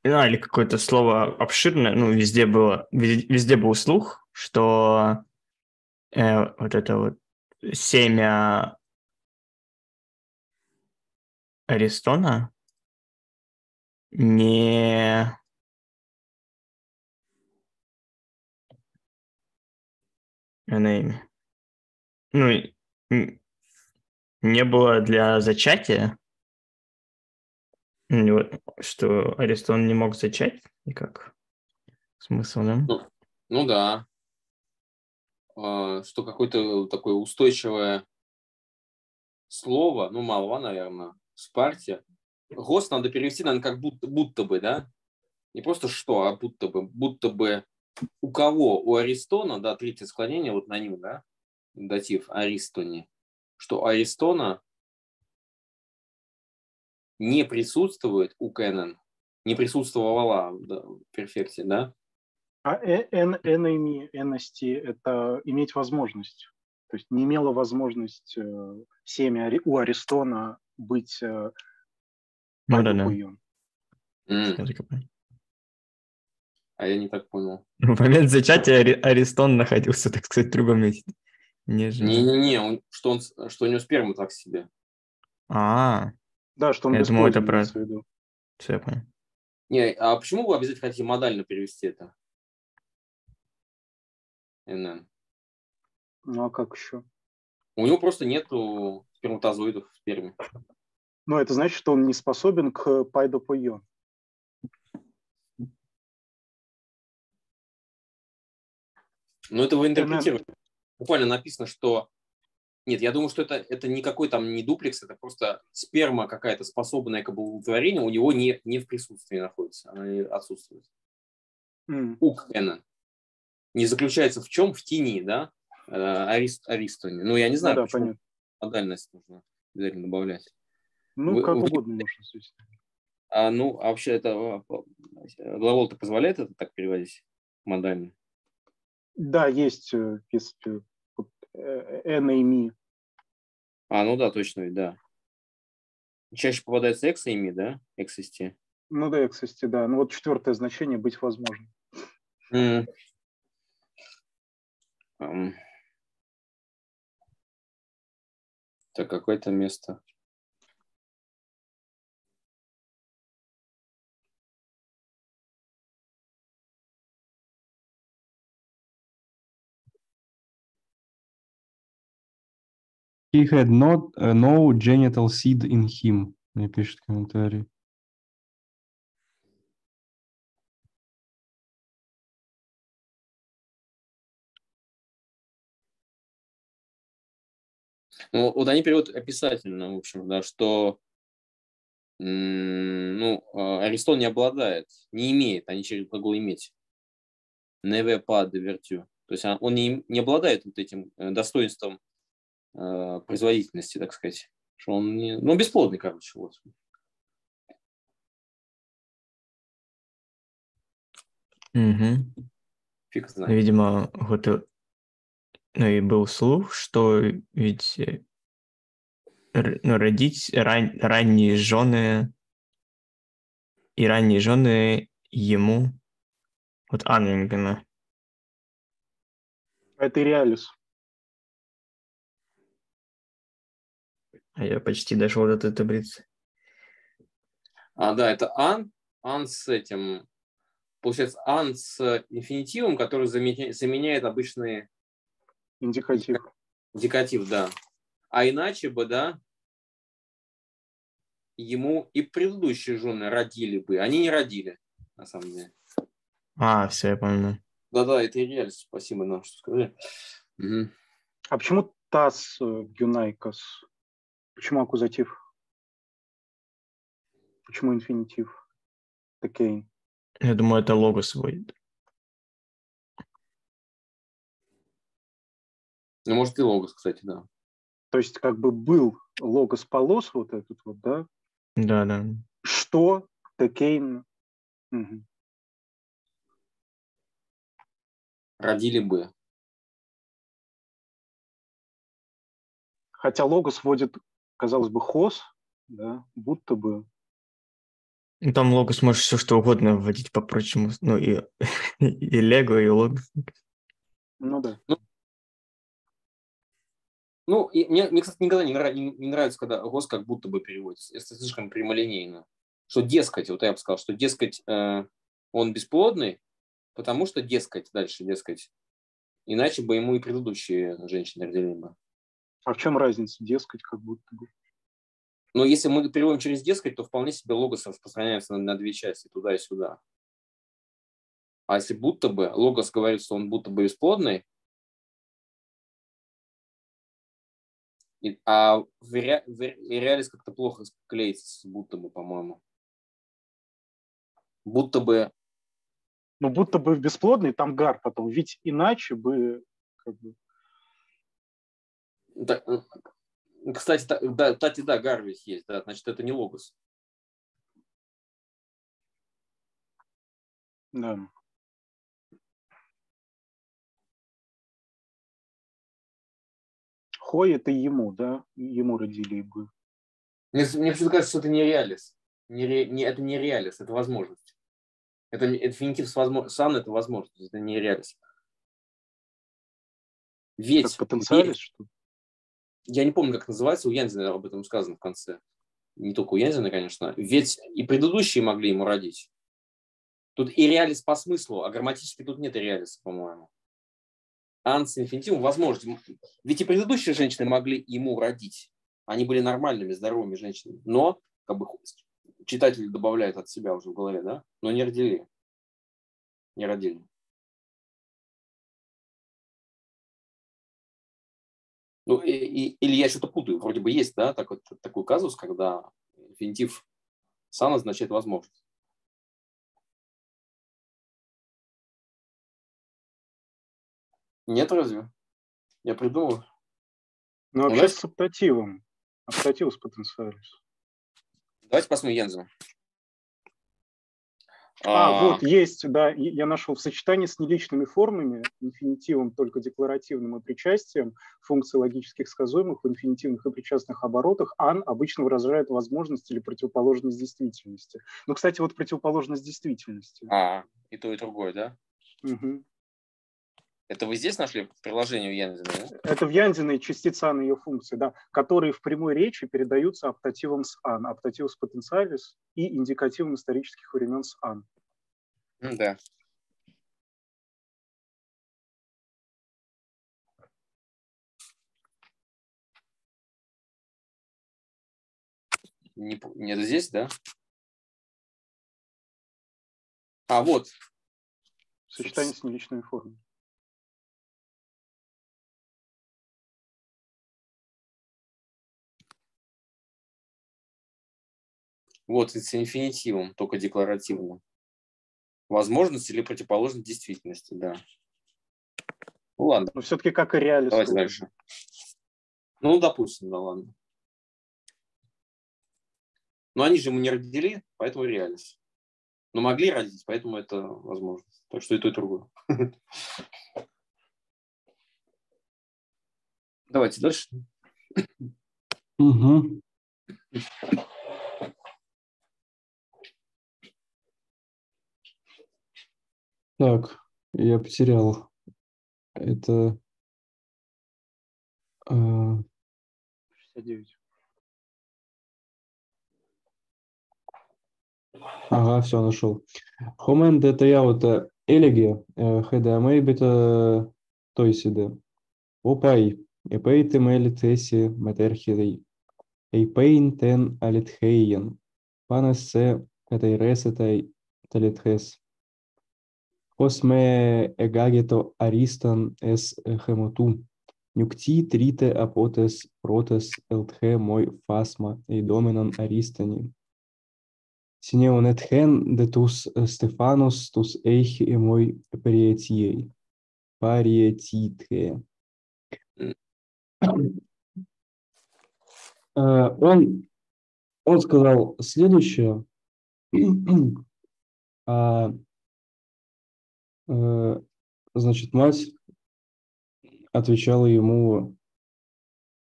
А, или какое-то слово обширное, ну, везде было, везде, был слух, что э, вот это вот семя Аристона не она имя. Ну, не было для зачатия, Ну, что Аристон не мог зачать никак. Смысл, да? Ну да. А, Что какое-то такое устойчивое слово, ну, малого, наверное, Спарте. Гос надо перевести, наверное, как будто, будто бы, да? Не просто что, а будто бы. Будто бы у кого? У Аристона, да, третье склонение, вот на нем, да? Датив Аристоне. Что Аристона не присутствует у Кэнон, не присутствовала в перфекте, да? А э- эн- энами, энности – это иметь возможность. То есть не имела возможность э, семя у Аристона быть э, Ну да, да. А я не так понял. В [LAUGHS] момент зачатия Ари- Аристон находился, так сказать, в другом месте. Нежели... Не-не-не, он- что, он, что у него сперма так себе. А, Да, что он Я думал, это про- имеется в виду. все я понял. Не, а почему вы обязательно хотите модально перевести это? НН. Ну а как еще? У него просто нету сперматозоидов в сперме. Ну, это значит, что он не способен к пайдопуйон. Но это вы интерпретируете. Буквально написано, что... Нет, я думаю, что это, это никакой там не дуплекс, это просто сперма какая-то способная к оплодотворению, у него не, не в присутствии находится, она отсутствует. М. У НН. Не заключается в чем? В тени, да? Э, Арист, Аристоне. Ну, я не Ну знаю, да, почему понятно. модальность нужно обязательно добавлять. Ну, Вы- как вы- угодно можно здесь. А, ну, а вообще это а, глагол-то позволяет это так переводить модально? Да, есть, э, в принципе, э, энами. А, ну да, точно, да. Чаще попадается ми, да? Эксисти. Ну да, кстати, да. Ну вот четвертое значение быть возможно. М. Ам. Так, какое-то место. He had not, uh, no genital seed in him, мне пишет комментарий. Ну, вот они переводят описательно, в общем, да, что ну, а, Аристон не обладает, не имеет, они через глагол иметь. Pas de vertu. То есть он- не, не обладает вот этим э, достоинством производительности, так сказать. Что он не, ну, бесплодный, короче, вот. Мгм. Фиг знает. Видимо, вот и- ну и был слух, что ведь э, ну, родить ран- ранние жены и ранние жены ему Вот ан я не понимаю. Это и реалис. А я почти дошел до этой таблицы. А, да, это ан, ан с этим, получается, ан с инфинитивом, который заменя- заменяет обычный Индикатив. индикатив, да. А иначе бы, да, ему и предыдущие жены родили бы. Они не родили, на самом деле. А, все, я понял. Да-да, это и реальность. Спасибо нам, что сказали. Мгм. А почему τὰς э, γυναῖκας? Почему аккузатив? Почему инфинитив? Τεκεῖν. Я думаю, это λόγος будет. Ну, может, и λόγος, кстати, да. То есть как бы был λόγος πολλός вот этот вот, да? Да, да. Что Текейн? Мгм. Родили бы. Хотя логос вводит, казалось бы, хос, да, будто бы. Ну, Там логос можешь все что угодно вводить по прочему. Ну, и, [LAUGHS] и лего, и логос. Ну да. Ну, и мне, мне, кстати, никогда не, нрав- не- не нравится, когда гос как будто бы переводится. Это слишком прямолинейно. Что дескать, вот я бы сказал, что дескать, э, он бесплодный, потому что дескать, дальше дескать. Иначе бы ему и предыдущие женщины родили бы. А в чем разница? Дескать, как будто бы. Но если мы переводим через дескать, то вполне себе логос распространяется на, на две части, туда и сюда. А если будто бы, логос говорит, что он будто бы бесплодный, и- а в, ре, в ре- реалис как-то плохо клеится будто бы, по-моему. Будто бы, Ну, будто бы в бесплодный там гар потом. Ведь иначе бы как бы, да, э, кстати, та- да, кстати, да, Гарвис есть, да, значит, это не логос. да. Хой это ему, да? Ему родили бы. Мне, мне почему-то кажется, что это не реалис. Не, ре- не, это не реалис, это возможность. Это инфинитив с возможностью. Сан – это возможность, это не реалис. Ведь, Как потенциалис, ведь- что ли? Я не помню, как называется, у Янзена об этом сказано в конце. Не только у Янзена, конечно. Ведь и предыдущие могли ему родить. Тут и реалис по смыслу, а грамматически тут нет и реалиса, по-моему. Ан с инфинитивом возможность. Ведь и предыдущие женщины могли ему родить. Они были нормальными, здоровыми женщинами. Но, как бы читатель добавляет от себя уже в голове, да? Но не родили. Не родили. Ну, и- и- или я что-то путаю. Вроде бы есть, да, такой, такой казус, когда инфинитив сан означает возможность. Нет, разве? Я придумал. Ну, вообще с оптативом. Оптатив с потенциалис. Давайте посмотрим Янзена. А, вот есть, да, я нашел в сочетании с неличными формами, инфинитивом только декларативным и причастием, функции логических сказуемых в инфинитивных и причастных оборотах ан обычно выражает возможность или противоположность действительности. Ну, кстати, вот противоположность действительности. А, и то, и другое, да? Мгм. Это вы здесь нашли в приложении у Янзена, да? Это в Янзиной частица ан ее функции, да, которые в прямой речи передаются оптативом с ан, оптатив с потенциалис и индикативом исторических времен с ан. Да. Не, нет, здесь, да? А, вот. В сочетании с неличными формами. Вот, и с инфинитивом, только декларативным. Возможность или противоположность действительности, да. Ну ладно, Но все-таки как и реалис. давайте дальше. Ну, допустим, да ладно. Но они же ему не родили, поэтому реальность. Но могли родить, поэтому это возможно. Так что и то, и другое. [LAUGHS] Давайте дальше. Угу. Так, я потерял. Это... э, 69. Ага, все, нашел. Хомен де таяута элеге хедамей бита тойсиде. Опай, епей темели теси матерхидей. Эйпейн тен алитхейен. Панесе катайресетай талитхес. Осме эгагето аристан эс хемоту. Нюкти трите апотес протес элтхе мой фасма и доменан аристани. Синеон этхен де тус Стефанос тус эйхи и мой приетией. Париетитхе. Э, [COUGHS] Он, он сказал следующее. [COUGHS] А, э, значит, мать отвечала ему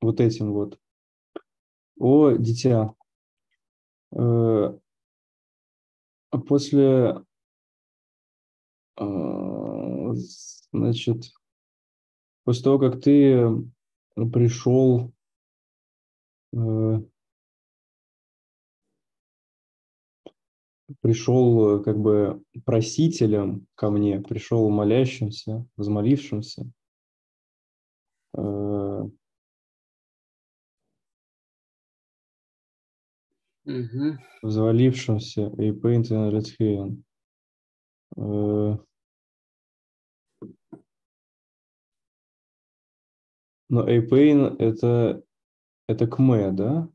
вот этим вот. О, дитя, э, после, э, значит, после того, как ты пришел пришел э, как бы просителем ко мне, пришел молящимся, взмолившимся, э, Мгм. взвалившимся и Пейнтон Редхейн. Э, Но Эйпейн это, это КМЭ, да?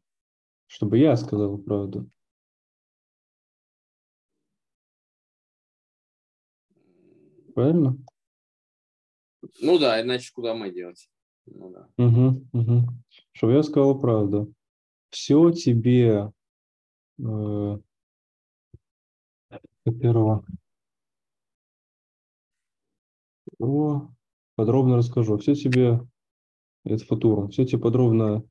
Чтобы я сказал правду. Правильно? Ну да, иначе куда мы делать? Ну да. Угу, угу. Чтобы я сказал правду. Все тебе э, первого. О, подробно расскажу. Все тебе, это футурум, все тебе подробно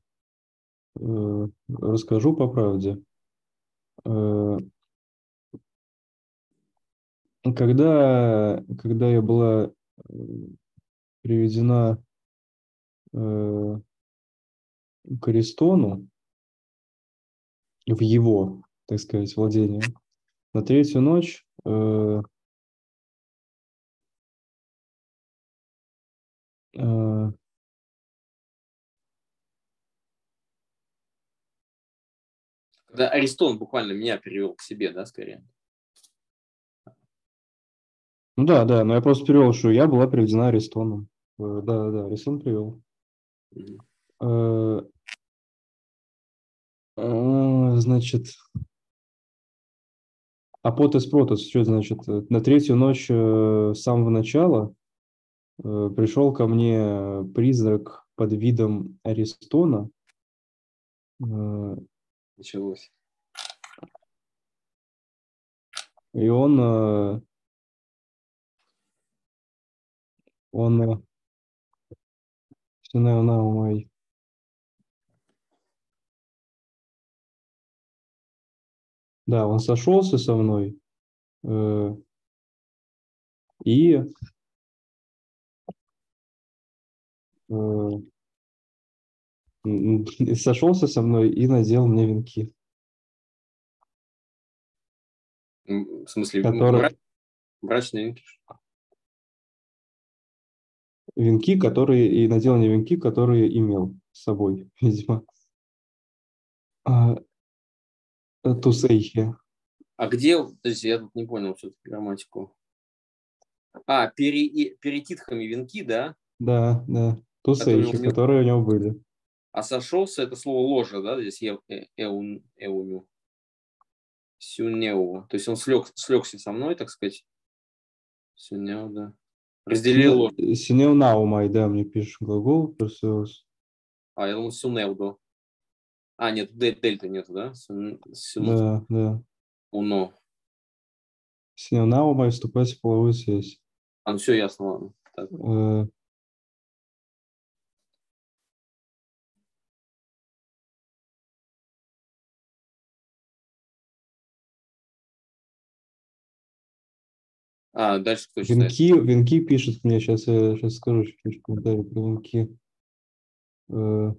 э, расскажу по правде. Э, когда, когда я была э, приведена э, к Аристону, в его, так сказать, владение, на третью ночь э, э, Когда Аристон буквально меня перевел к себе, да, скорее. Ну да, да, но я просто перевел, что я была приведена Аристоном. Э, Да, да, да, Аристон привел. Э, э, Значит, апотес протес, что это значит? На третью ночь с самого начала пришел ко мне призрак под видом Аристона. Началось. И он, он, э, Синео Наумай, да, он сошелся со мной э, и э, м, [LAUGHS] сошелся со мной и надел мне венки, В смысле, которые, бра- брачные венки? Венки, которые, и надел мне венки, которые имел с собой, [LAUGHS] видимо. А, э, Тусейхи. А где, подожди, я тут не понял все-таки грамматику. А, пере, и- перед титхами венки, да? Да, да, Которые Тусейхи, него- которые у него были. А сошелся это слово ложа, да, здесь е, э, эун, эуню. Сюнеу. То есть он слег, слегся со мной, так сказать. Сюнеу, да. Разделил ложь. Синео Наумай, да, мне пишешь глагол. А, я думал сюнеудо. А, нет, дель- дельта нету, да? Да, да. уно. Синео Наумай вступать в половую связь. А, ну все ясно, ладно. Так. А, дальше кто читает? Венки, венки пишет мне, сейчас я сейчас скажу чуть-чуть комментарий про венки. Э,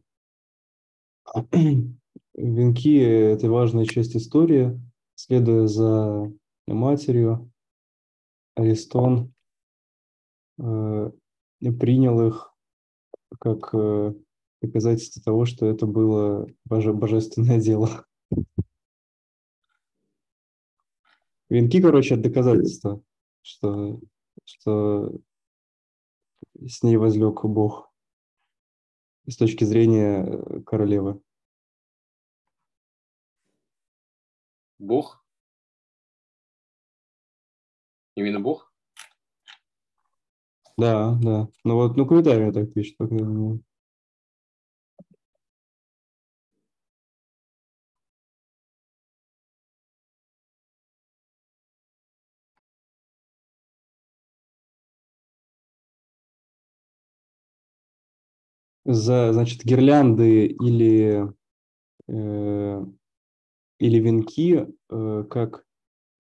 [CLEARS THROAT] Венки – это важная часть истории. Следуя за матерью, Аристон э, принял их как э, доказательство того, что это было боже, божественное дело. [LAUGHS] Венки, короче, это доказательство, что, что с ней возлег Бог с точки зрения э, королевы. Бог? Именно Бог? Да, да. Ну вот, ну комментарий так пишет. по крайней мере. За, значит, гирлянды или, э, или венки э, как,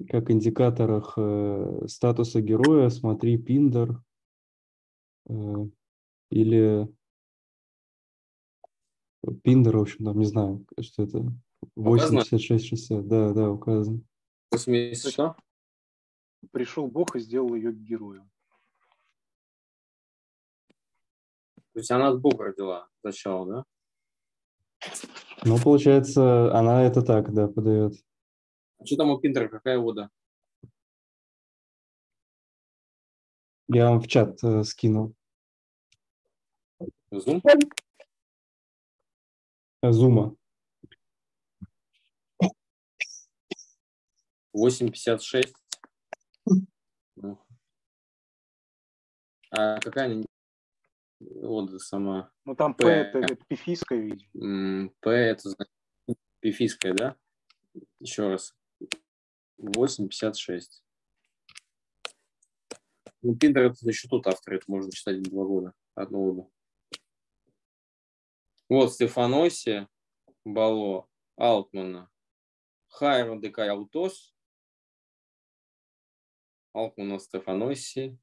как индикаторах э, статуса героя, смотри Пиндер э, или Пиндер, в общем, там, не знаю, что это, Указано? 86-60, да, да, указано. 80 что? Пришел Бог и сделал ее героем. То есть она от Бога родила сначала, да? Ну, получается, она это так, да, подает. А что там у Пинтера, какая вода? Я вам в чат э, скинул. Зум? Зума. 8,56. Ну. А какая ода сама? Ну там П П. это, это пифийское, видимо. П это значит пифийская, да? Еще раз. 8,56. Ну, Пиндар это еще тут автор, это можно читать два года, одну оду. Вот στεφάνοισι βάλλω, Ἀλκμᾶνα, Хайрон Декай Аутос, Алтмана Стефаноси,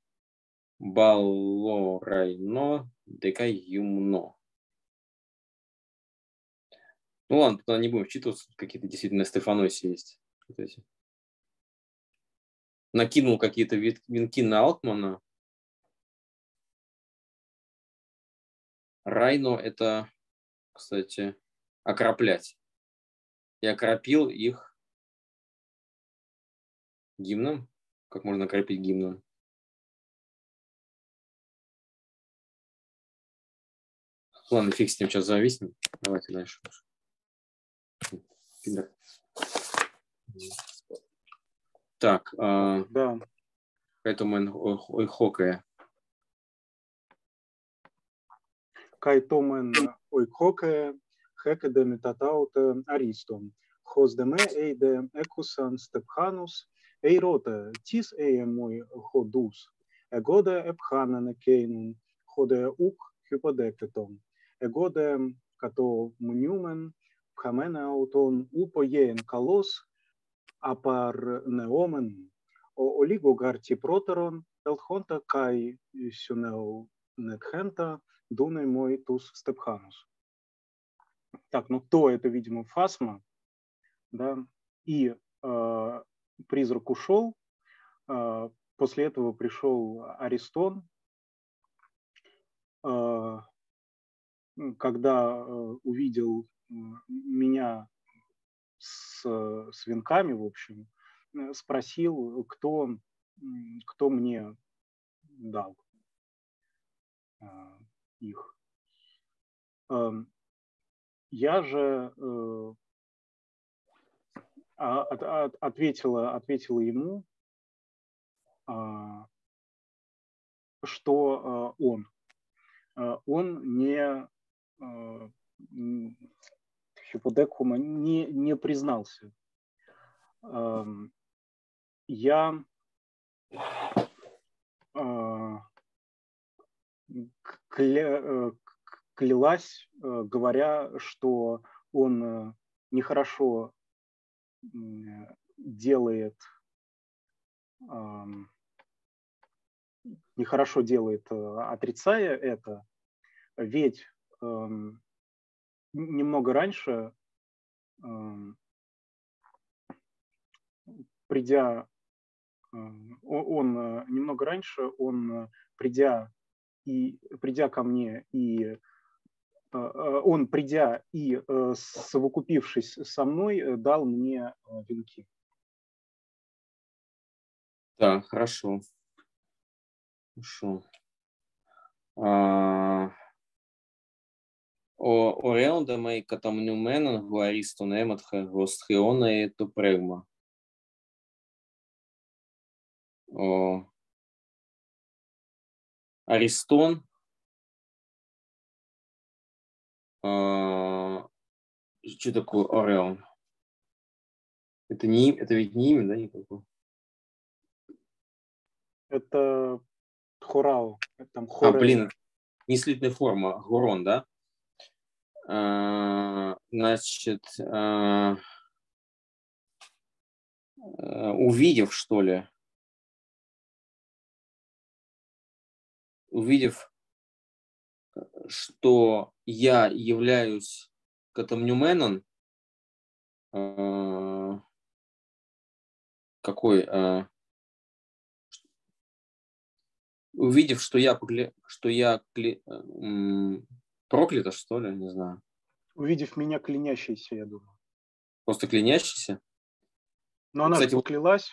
Бало Райно, Декай Юмно. Ну ладно, тогда не будем вчитываться, какие-то действительно Стефаноси есть. Накинул какие-то венки на Алтмана. Райно это, кстати, окроплять. Я окропил их гимном. Как можно окропить гимном? Ладно, фиг с ним, сейчас зависнем. Давайте дальше. Пидор. Так, а, Да. поэтому ой хокая. Кайтомен ойкоке хекеде метатауте аристом. Хоздеме эйде экусан степханус эйроте тис эйе мой ходус. Егоде епханене кейнун ходе ук hypodekteton. Егоде като мнюмен пхамене аутон упоєн калос апар неомен о олигогарти протерон елхонта кай сюнео некхента дуне мой туз степханус. Так, ну то это, видимо, Фасма, да, и э, призрак ушел, э, после этого пришел Аристон, э, когда э, увидел э, меня с, с венками, в общем, э, спросил, кто, кто мне дал э, их. Эм, Я же э, а- от- от- ответила, ответила ему, а, что э, он, э, он не э, Хиподекума не, не признался. Эм, Я э, э, клялась, э, говоря, что он э, нехорошо делает нехорошо делает, отрицая это, ведь эм, немного раньше, эм, придя, эм, он немного раньше, он придя и придя ко мне и Э, э, он, придя и э, совокупившись со мной, дал мне венки. Да, хорошо. Хорошо. А... Орел да, ka tam numenan huaristu nemat hargostriona e tu прегма. О, Аристон а, что такое орел? Это не это ведь не имя, да, никакого. Это хорал, Там хоре... А, блин, не слитная форма. Горон, да? А, значит, а, а, увидев, что ли, увидев что я являюсь Катамнюменом, э, какой, увидев, что я, что я проклята, что ли, не знаю. Увидев меня клянящийся, я думаю. Просто клянящийся? Но она кстати, поклялась.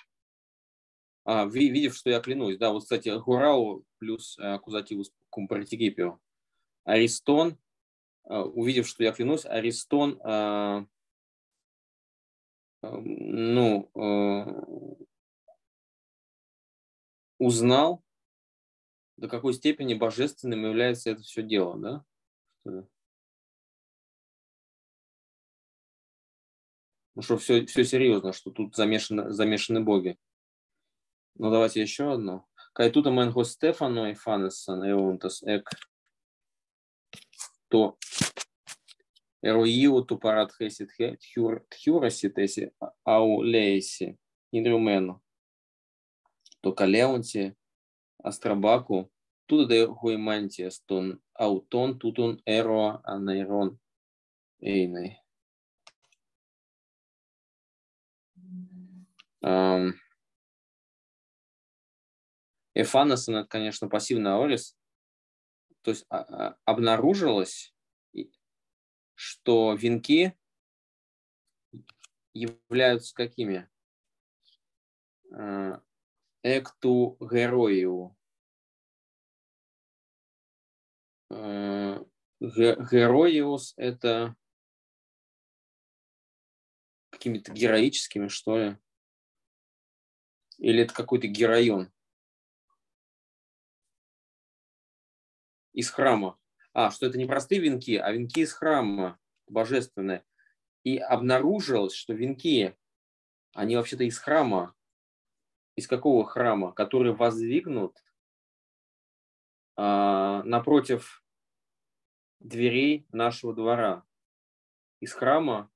А, видев, что я клянусь, да, вот, кстати, Гурау плюс аккузативус компаратигипио. Аристон, э, увидев, что я клянусь, Аристон, э, э, ну, узнал, до какой степени божественным является это все дело, да? Да. Ну что, все, все серьезно, что тут замешаны, замешаны боги. Ну давайте еще одно. Кайтута мэнхо Стефано и Фанессон, Эонтас Эк, то Эруиу тупарат хесит тхюрасит эси ау лейси, Индрюмену, то Калеонти, Астробаку, tudo de huimantes ton аутон, тут он aneiron анейрон, Um, Эфанасон, это, конечно, пассивный аорис. То есть а, а, обнаружилось, что венки являются какими? А, Экту герою Героиус – это какими-то героическими, что ли? Или это какой-то героион? из храма. А, что это не простые венки, а венки из храма божественные. И обнаружилось, что венки, они вообще-то из храма. Из какого храма? Который воздвигнут а, напротив дверей нашего двора. Из храма,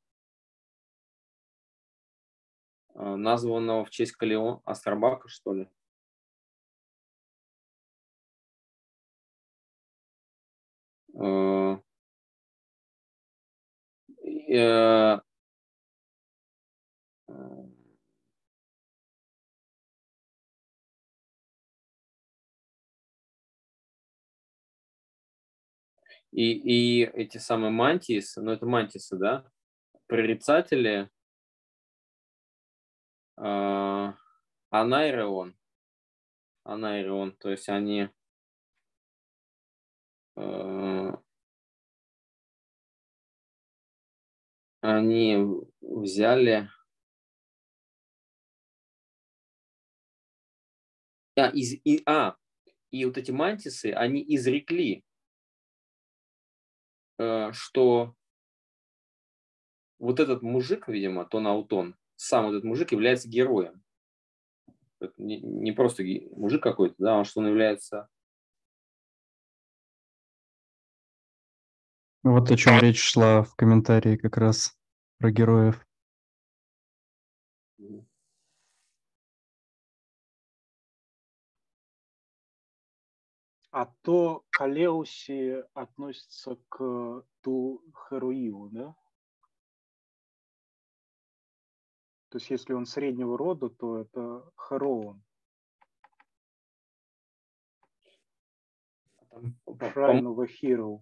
а, названного в честь Калеон Астарбака, что ли. Э, э, и, и эти самые мантисы, ну это мантисы, да, прорицатели, э, анайреон, анайреон, то есть они Э, они взяли а, из, и, а, и вот эти мантисы, они изрекли, что вот этот мужик, видимо, Тон Аутон, сам этот мужик является героем. Не, не просто мужик какой-то, да, а что он является Вот о чем речь шла в комментарии как раз про героев. А то Калеуси относится к ту Херуиву, да? То есть если он среднего рода, то это Хероон. Shrine of a Hero.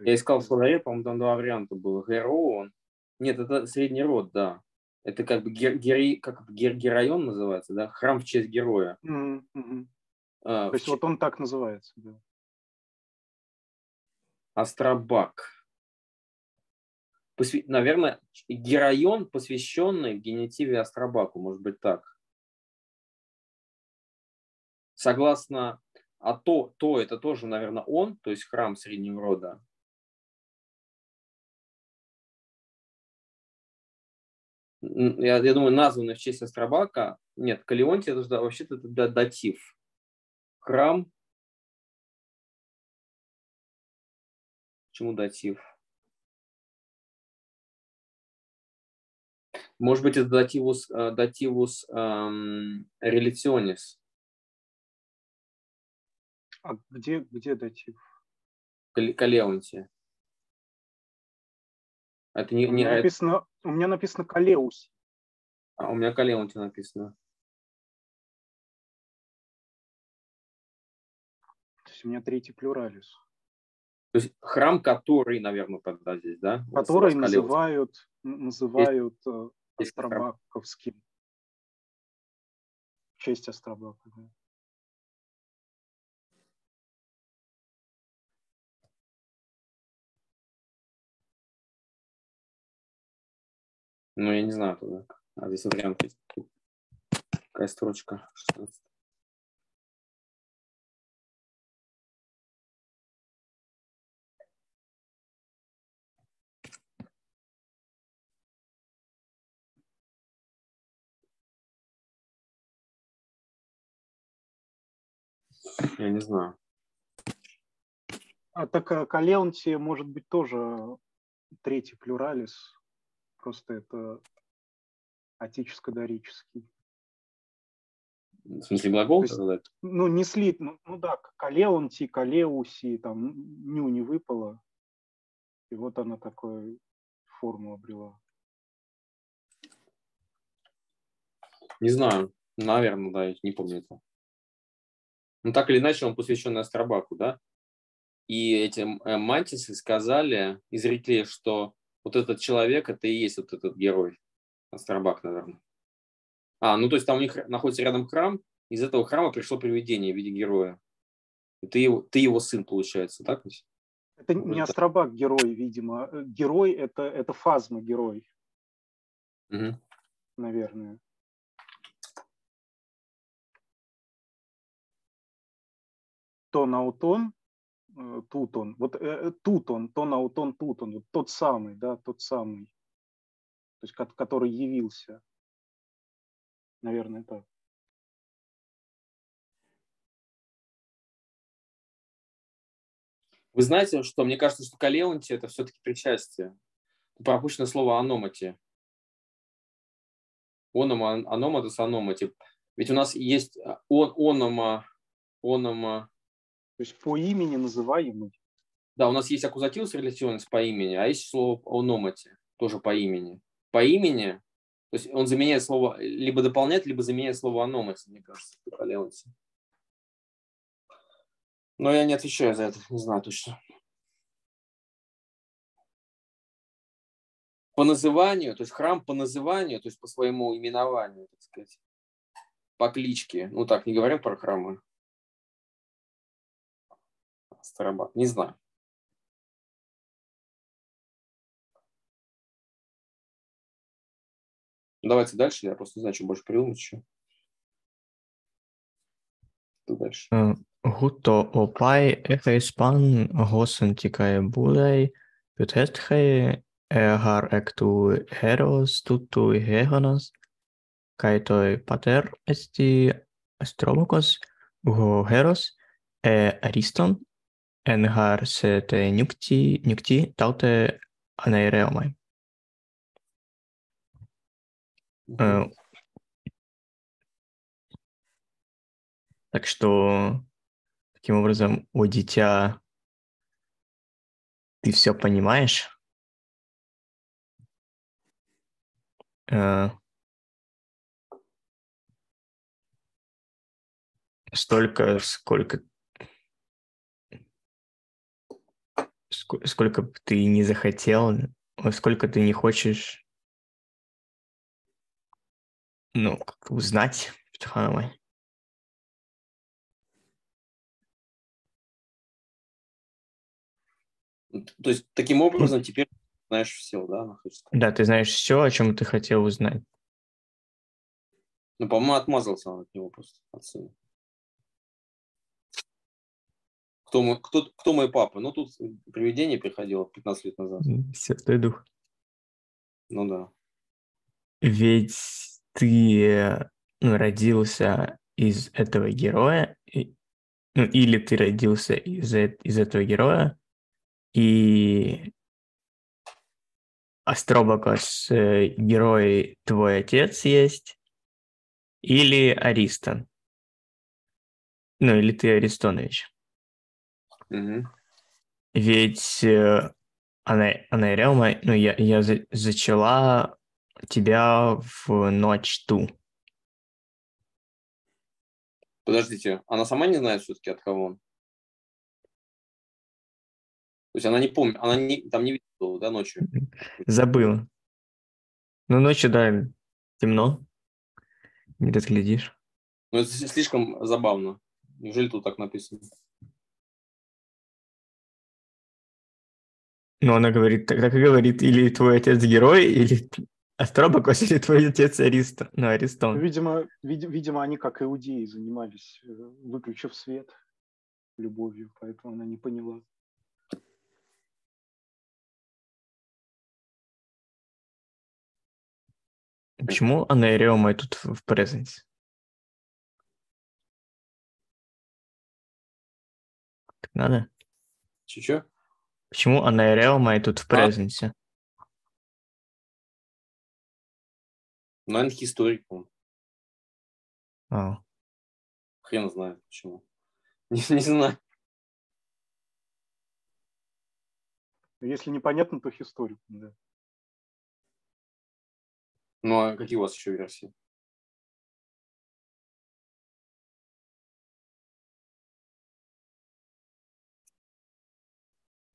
Я искал в словаре, по-моему, там два варианта было. Героон. Нет, это средний род, да. Это как бы гер, гер, как гер, герайон называется, да? Храм в честь героя. Mm-hmm. А, То есть в... вот он так называется, да. Астробак. Посвя... Наверное, герайон, посвященный в генетиве Астробаку, может быть так. Согласно, а то, то это тоже, наверное, он, то есть храм среднего рода. Я, я думаю, названный в честь Астробака. Нет, Калионтий это вообще-то это датив. Храм. Почему датив? Может быть, это дативус, э, дативус эм, реляционис. А где, где датив? Калеонти. Это не, у, меня не, написано, это... у меня написано Калеус. А у меня Калеонти написано. Есть у меня третий плюралис. То есть храм, который, наверное, тогда здесь, да? Который называют, называют есть, э, Астробаковским. В честь Астробака, да. Ну, я не знаю тогда. А здесь вариант есть. Какая строчка? 16. Я не знаю. А так а Калеонти может быть тоже третий плюралис. Просто это отеческо-дорический. В смысле глагол? есть, ну, не слит, ну, ну да, калеонти, калеуси, там ню не выпало. И вот она такую форму обрела. Не знаю, наверное, да, я не помню это. Ну, так или иначе, он посвящен Астробаку, да? И эти э, мантисы сказали, изрекли, что вот этот человек, это и есть вот этот герой. Астробак, наверное. А, ну то есть там у них находится рядом храм, из этого храма пришло привидение в виде героя. И ты его, ты его сын, получается, так ведь? Это не Астробак герой, видимо. Э, герой это, это фазма герой. Угу. Наверное. Тон аутон Э, тут он, вот э, э, тут он, то наутон, тут он, вот тот самый, да, тот самый, то есть который явился, наверное, так. Вы знаете, что мне кажется, что калеонти это все-таки причастие. Пропущено слово аномати. Онома, аноматус, аномати. Ведь у нас есть он, онома, онома, то есть по имени называемый. Да, у нас есть аккузативус реляционис по имени, а есть слово ономати, тоже по имени. По имени, то есть он заменяет слово, либо дополняет, либо заменяет слово аномати, мне кажется, Леонте. Но я не отвечаю за это, не знаю точно. По называнию, то есть храм по называнию, то есть по своему именованию, так сказать, по кличке. Ну так, не говорим про храмы. 16 рабат, не знаю. Ну, давайте дальше, я просто не знаю, что больше придумать еще. Дальше. Гуто опай эхейспан госен тикае булей пютестхей эгар экту херос туту И гегонас кай той патер эсти астромокос го херос э аристон en har sett nykti, nykti taute aneireomai. Mm-hmm. Так что Таким образом, у дитя ты все понимаешь, э, столько, сколько сколько бы ты не захотел, сколько ты не хочешь, ну, как узнать, Птахановой. То есть таким образом теперь знаешь все, да. Да, ты знаешь все, о чем ты хотел узнать. Ну, по-моему, отмазался он от него просто, от сына. Кто мой, кто, кто мой папа? Ну, тут привидение приходило 15 лет назад. Святой Дух. Ну да. Ведь ты ну, родился из этого героя, и- ну, или ты родился из, э- из этого героя, и Астробакос э, герой твой отец есть, или Аристон. Ну, или ты Аристонович. Мгм. Ведь э, она, она Релма, ну, я, я за- зачала тебя в ночь ту. Подождите, она сама не знает все-таки от кого он? То есть она не помнит, она не, там не видела, да, ночью? Забыла. Ну, ночью, да, темно. Не разглядишь. Ну, это слишком забавно. Неужели тут так написано? Но она говорит, так, так и говорит, или твой отец герой, или Астробакос, [LAUGHS] или твой отец Аристон. Ну, Аристон. Видимо, вид- видимо, они, как иудеи, занимались, э, выключив свет, любовью, поэтому она не поняла. Почему она и Реома тут в, в презенте? Так надо? Че-че? Почему она и Реома тут в презенте? Наверное, историк, по-моему. А, Хрен знает почему. [LAUGHS] Не, не знаю. Если непонятно, то историком, да. Ну, а какие у вас еще версии?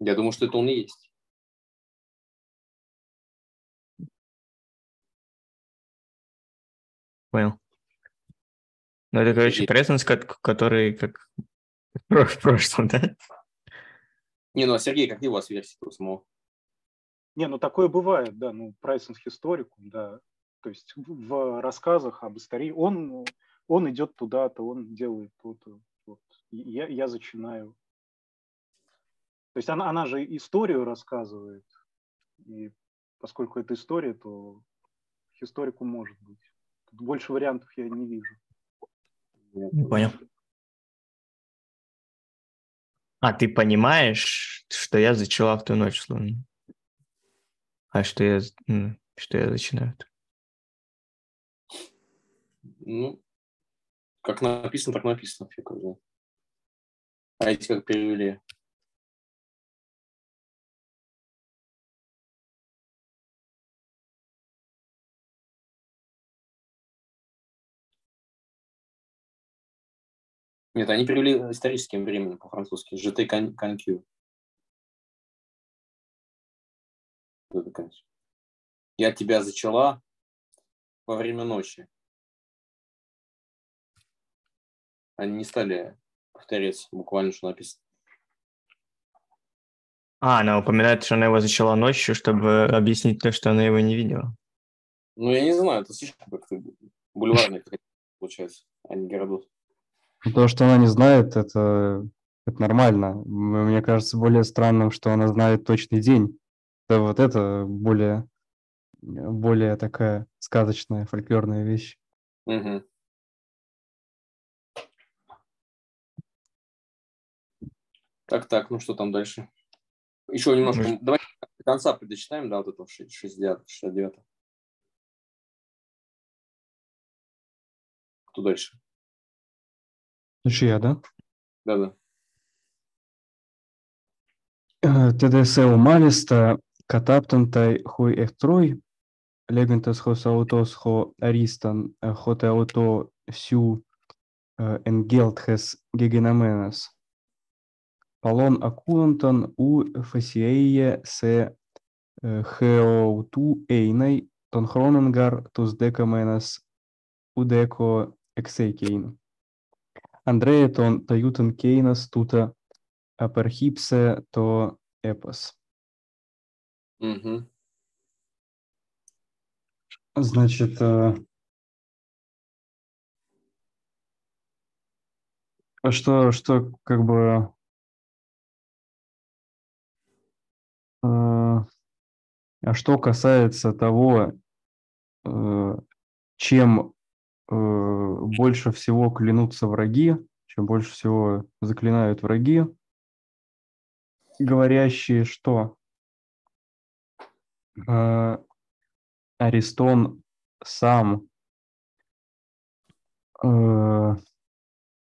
Я думаю, что это он и есть. понял. Ну, это, короче, презенс, ко- который как в про- в прошлом, да? Не, ну а Сергей, какие у вас версии у самого? Не, ну такое бывает, да, ну, Прайсенс историкум, да. То есть в, рассказах об истории он, он идет туда-то, он делает то-то. Вот. Я, я зачинаю. То есть она, она же историю рассказывает. И поскольку это история, то историку может быть. Тут больше вариантов я не вижу. Не понял. А ты понимаешь, что я зачала в ту ночь, словно? А что я, что я начинаю? Ну, как написано, так написано. Фиг его. А эти как перевели? Нет, они перевели историческим временем по-французски. Жете конкю. Я тебя зачала во время ночи. Они не стали повторять буквально, что написано. А, она упоминает, что она его зачала ночью, чтобы объяснить то, что она его не видела. Ну, я не знаю, это слишком как-то бульварный [LAUGHS] получается, а не Геродот. То, что она не знает, это, это нормально. Мне кажется более странным, что она знает точный день. Это вот это более, более такая сказочная, фольклорная вещь. Мгм. Так, так, ну что там дальше? Еще немножко. Может- Давай до конца предочитаем, да, вот это 60, 69. Кто дальше? Znači jedan. Da, da. Tada jisai umanista, kad aptantai hui ektrui, legintas hos autos ho arystan, hote auto sių engelthes geginamenas. Palon akulantan u fasieje se heautų einai, ton chronangar tos dekamenas udeko ekseikieinai. Андрея тон таютен кейнас тута апархипсе э, э, то эпос. Угу. Значит, э, а что, что как бы а что касается того, чем э, больше всего клянутся враги, чем больше всего заклинают враги, говорящие, что э, Аристон сам, э,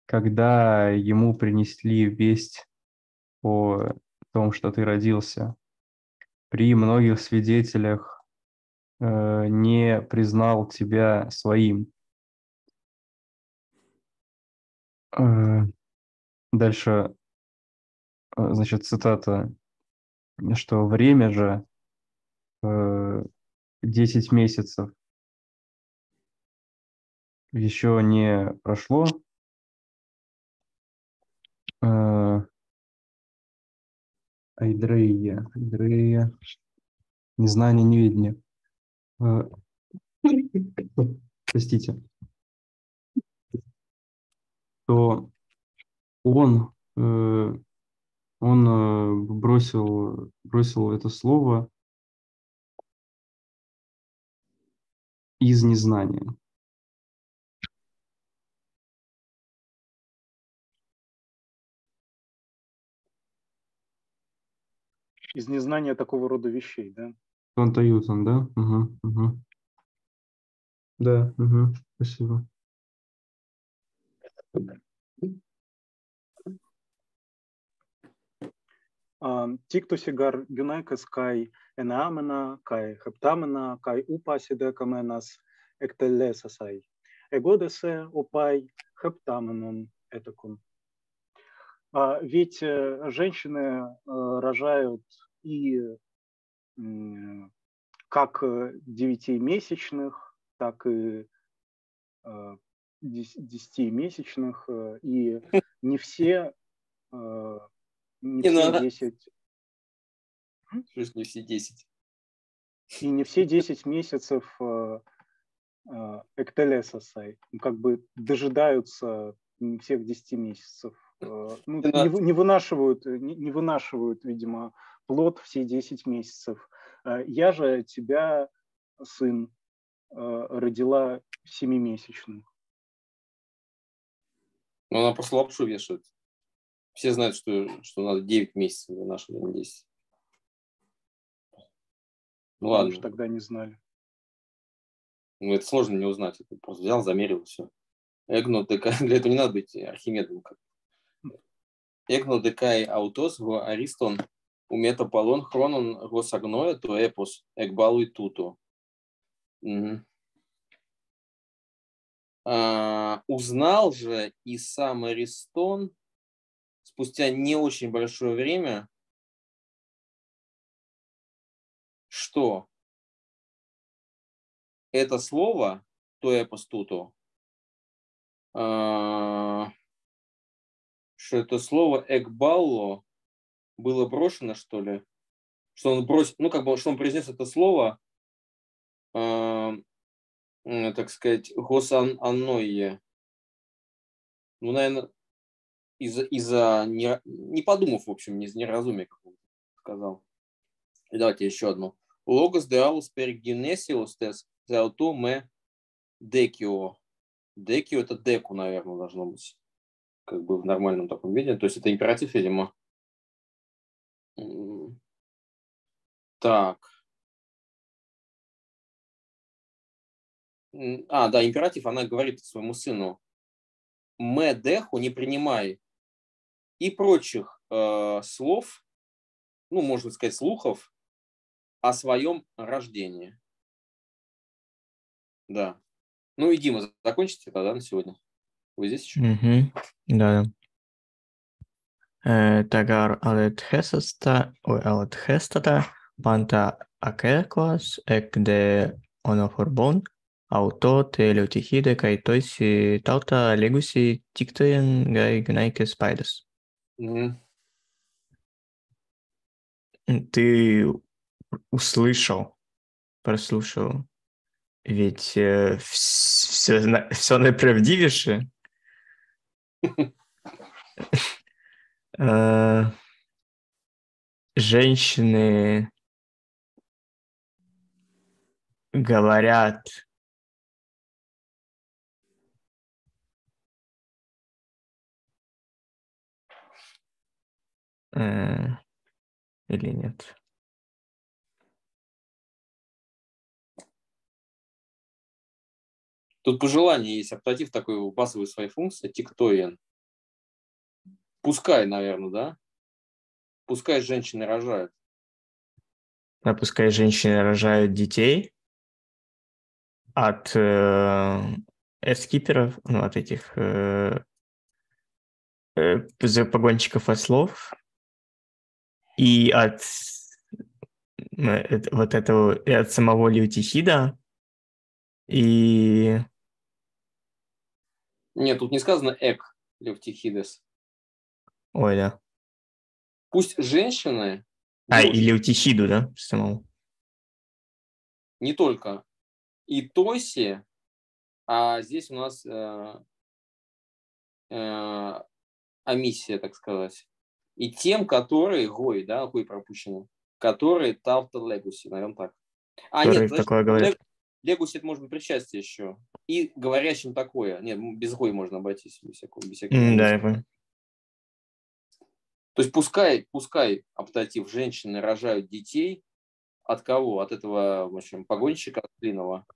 когда ему принесли весть о том, что ты родился, при многих свидетелях э, не признал тебя своим. Дальше, э, значит, цитата, что время же э, 10 месяцев еще не прошло. Э, Айдрея, Айдрея, незнание, неведение. Э, [LAUGHS] Простите. То он, э, он э, бросил, бросил это слово из незнания. Из незнания такого рода вещей, да? Он Таютон, да? Угу, угу. Да, угу, спасибо. Tiktusigar junaikas kai enamena, kai heptamena, kai upasidekomenas ektelesasai. Эгодесе упай хептаменом этакум. Ведь женщины рожают и как девятимесячных, так и э, дес- десятимесячных, э, и не все, не все надо. десять Что ж не все 10? и не все 10 месяцев эктелесосай, как бы дожидаются всех 10 месяцев. Э, [LAUGHS] ну, не, не вынашивают, э, не, не вынашивают, видимо, плод все 10 месяцев. Э, Я же тебя, сын, родила семимесячным. Ну, она просто лапшу вешает. Все знают, что, что надо 9 месяцев вынашивать, а не 10. Ну ладно, же тогда не знали. ну это сложно не узнать. Это просто взял, замерил, все. Эгно ДК, [LAUGHS] для этого не надо быть Архимедом. как. Эгно ДК и аутос го аристон умета полон хронон го сагноя то эпос экбалу и туту. Мгм. А, узнал же и сам Аристон спустя не очень большое время, что это слово, то эпос туту, а, что это слово экбалло было брошено, что ли? Что он бросил, ну, как бы, что он произнес это слово, а, так сказать, госан анное. Ну, наверное, из-за, из-за не, не подумав, в общем, из неразумия, как он сказал. И давайте еще одну. Логос де аус пергенесиус тес зауту ме декио. Декио это деку, наверное, должно быть. Как бы в нормальном таком виде. То есть это императив, видимо. Так. А, да, императив, она говорит своему сыну, «Ме деху не принимай» и прочих э, слов, ну, можно сказать, слухов о своем рождении. Да. Ну и Дима, закончите тогда на сегодня. Вы здесь еще? Мгм. Да, да. Ε, tagar alet hesasta, oi alet hestata, panta akerklas, ek de onoforbon, auto te leutihide kai toisi tauta legusi tiktojen gai gnaike spaidas. Мгм. М, Ты услышал, прослушал, ведь все, все наиправдивейше. Э, Женщины говорят или нет? Тут пожелание есть. Оптатив такой базовой своей функции. Тиктоен. Пускай, наверное, да? Пускай женщины рожают. А пускай женщины рожают детей от э, эскиперов, ну, от этих э, э, погонщиков ослов и от э, вот этого, и от самого Лютихида и Нет, тут не сказано эк, Левтихидес. ой, да. Пусть женщины, А, девушки, и Лютихиду, да, самому. не только и Тоси, а здесь у нас э, э, амиссия, так сказать. И тем, которые, гой, да, гой пропущено, которые Тавта Легуси, наверное, так. А, нет, такое говорят. Лег- Легуси это может быть причастие еще. И говорящим такое. Нет, без гой можно обойтись, без всякого. Без всякого М, Да, я понял. То есть пускай, пускай оптатив женщины рожают детей от кого? От этого, в общем, погонщика длинного.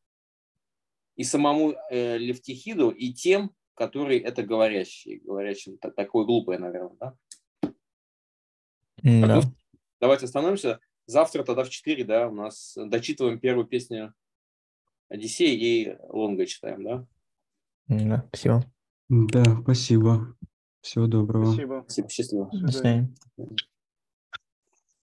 И самому э, Левтихиду, и тем, которые это говорящие. Говорящим та- такое глупое, наверное, да? Так, Да. ну, Давайте остановимся. Завтра тогда в 4, да, у нас дочитываем первую песню Одиссей и Лонга читаем, да? Да, спасибо. Да, спасибо. Всего доброго. Спасибо. Спасибо, счастливо. До свидания.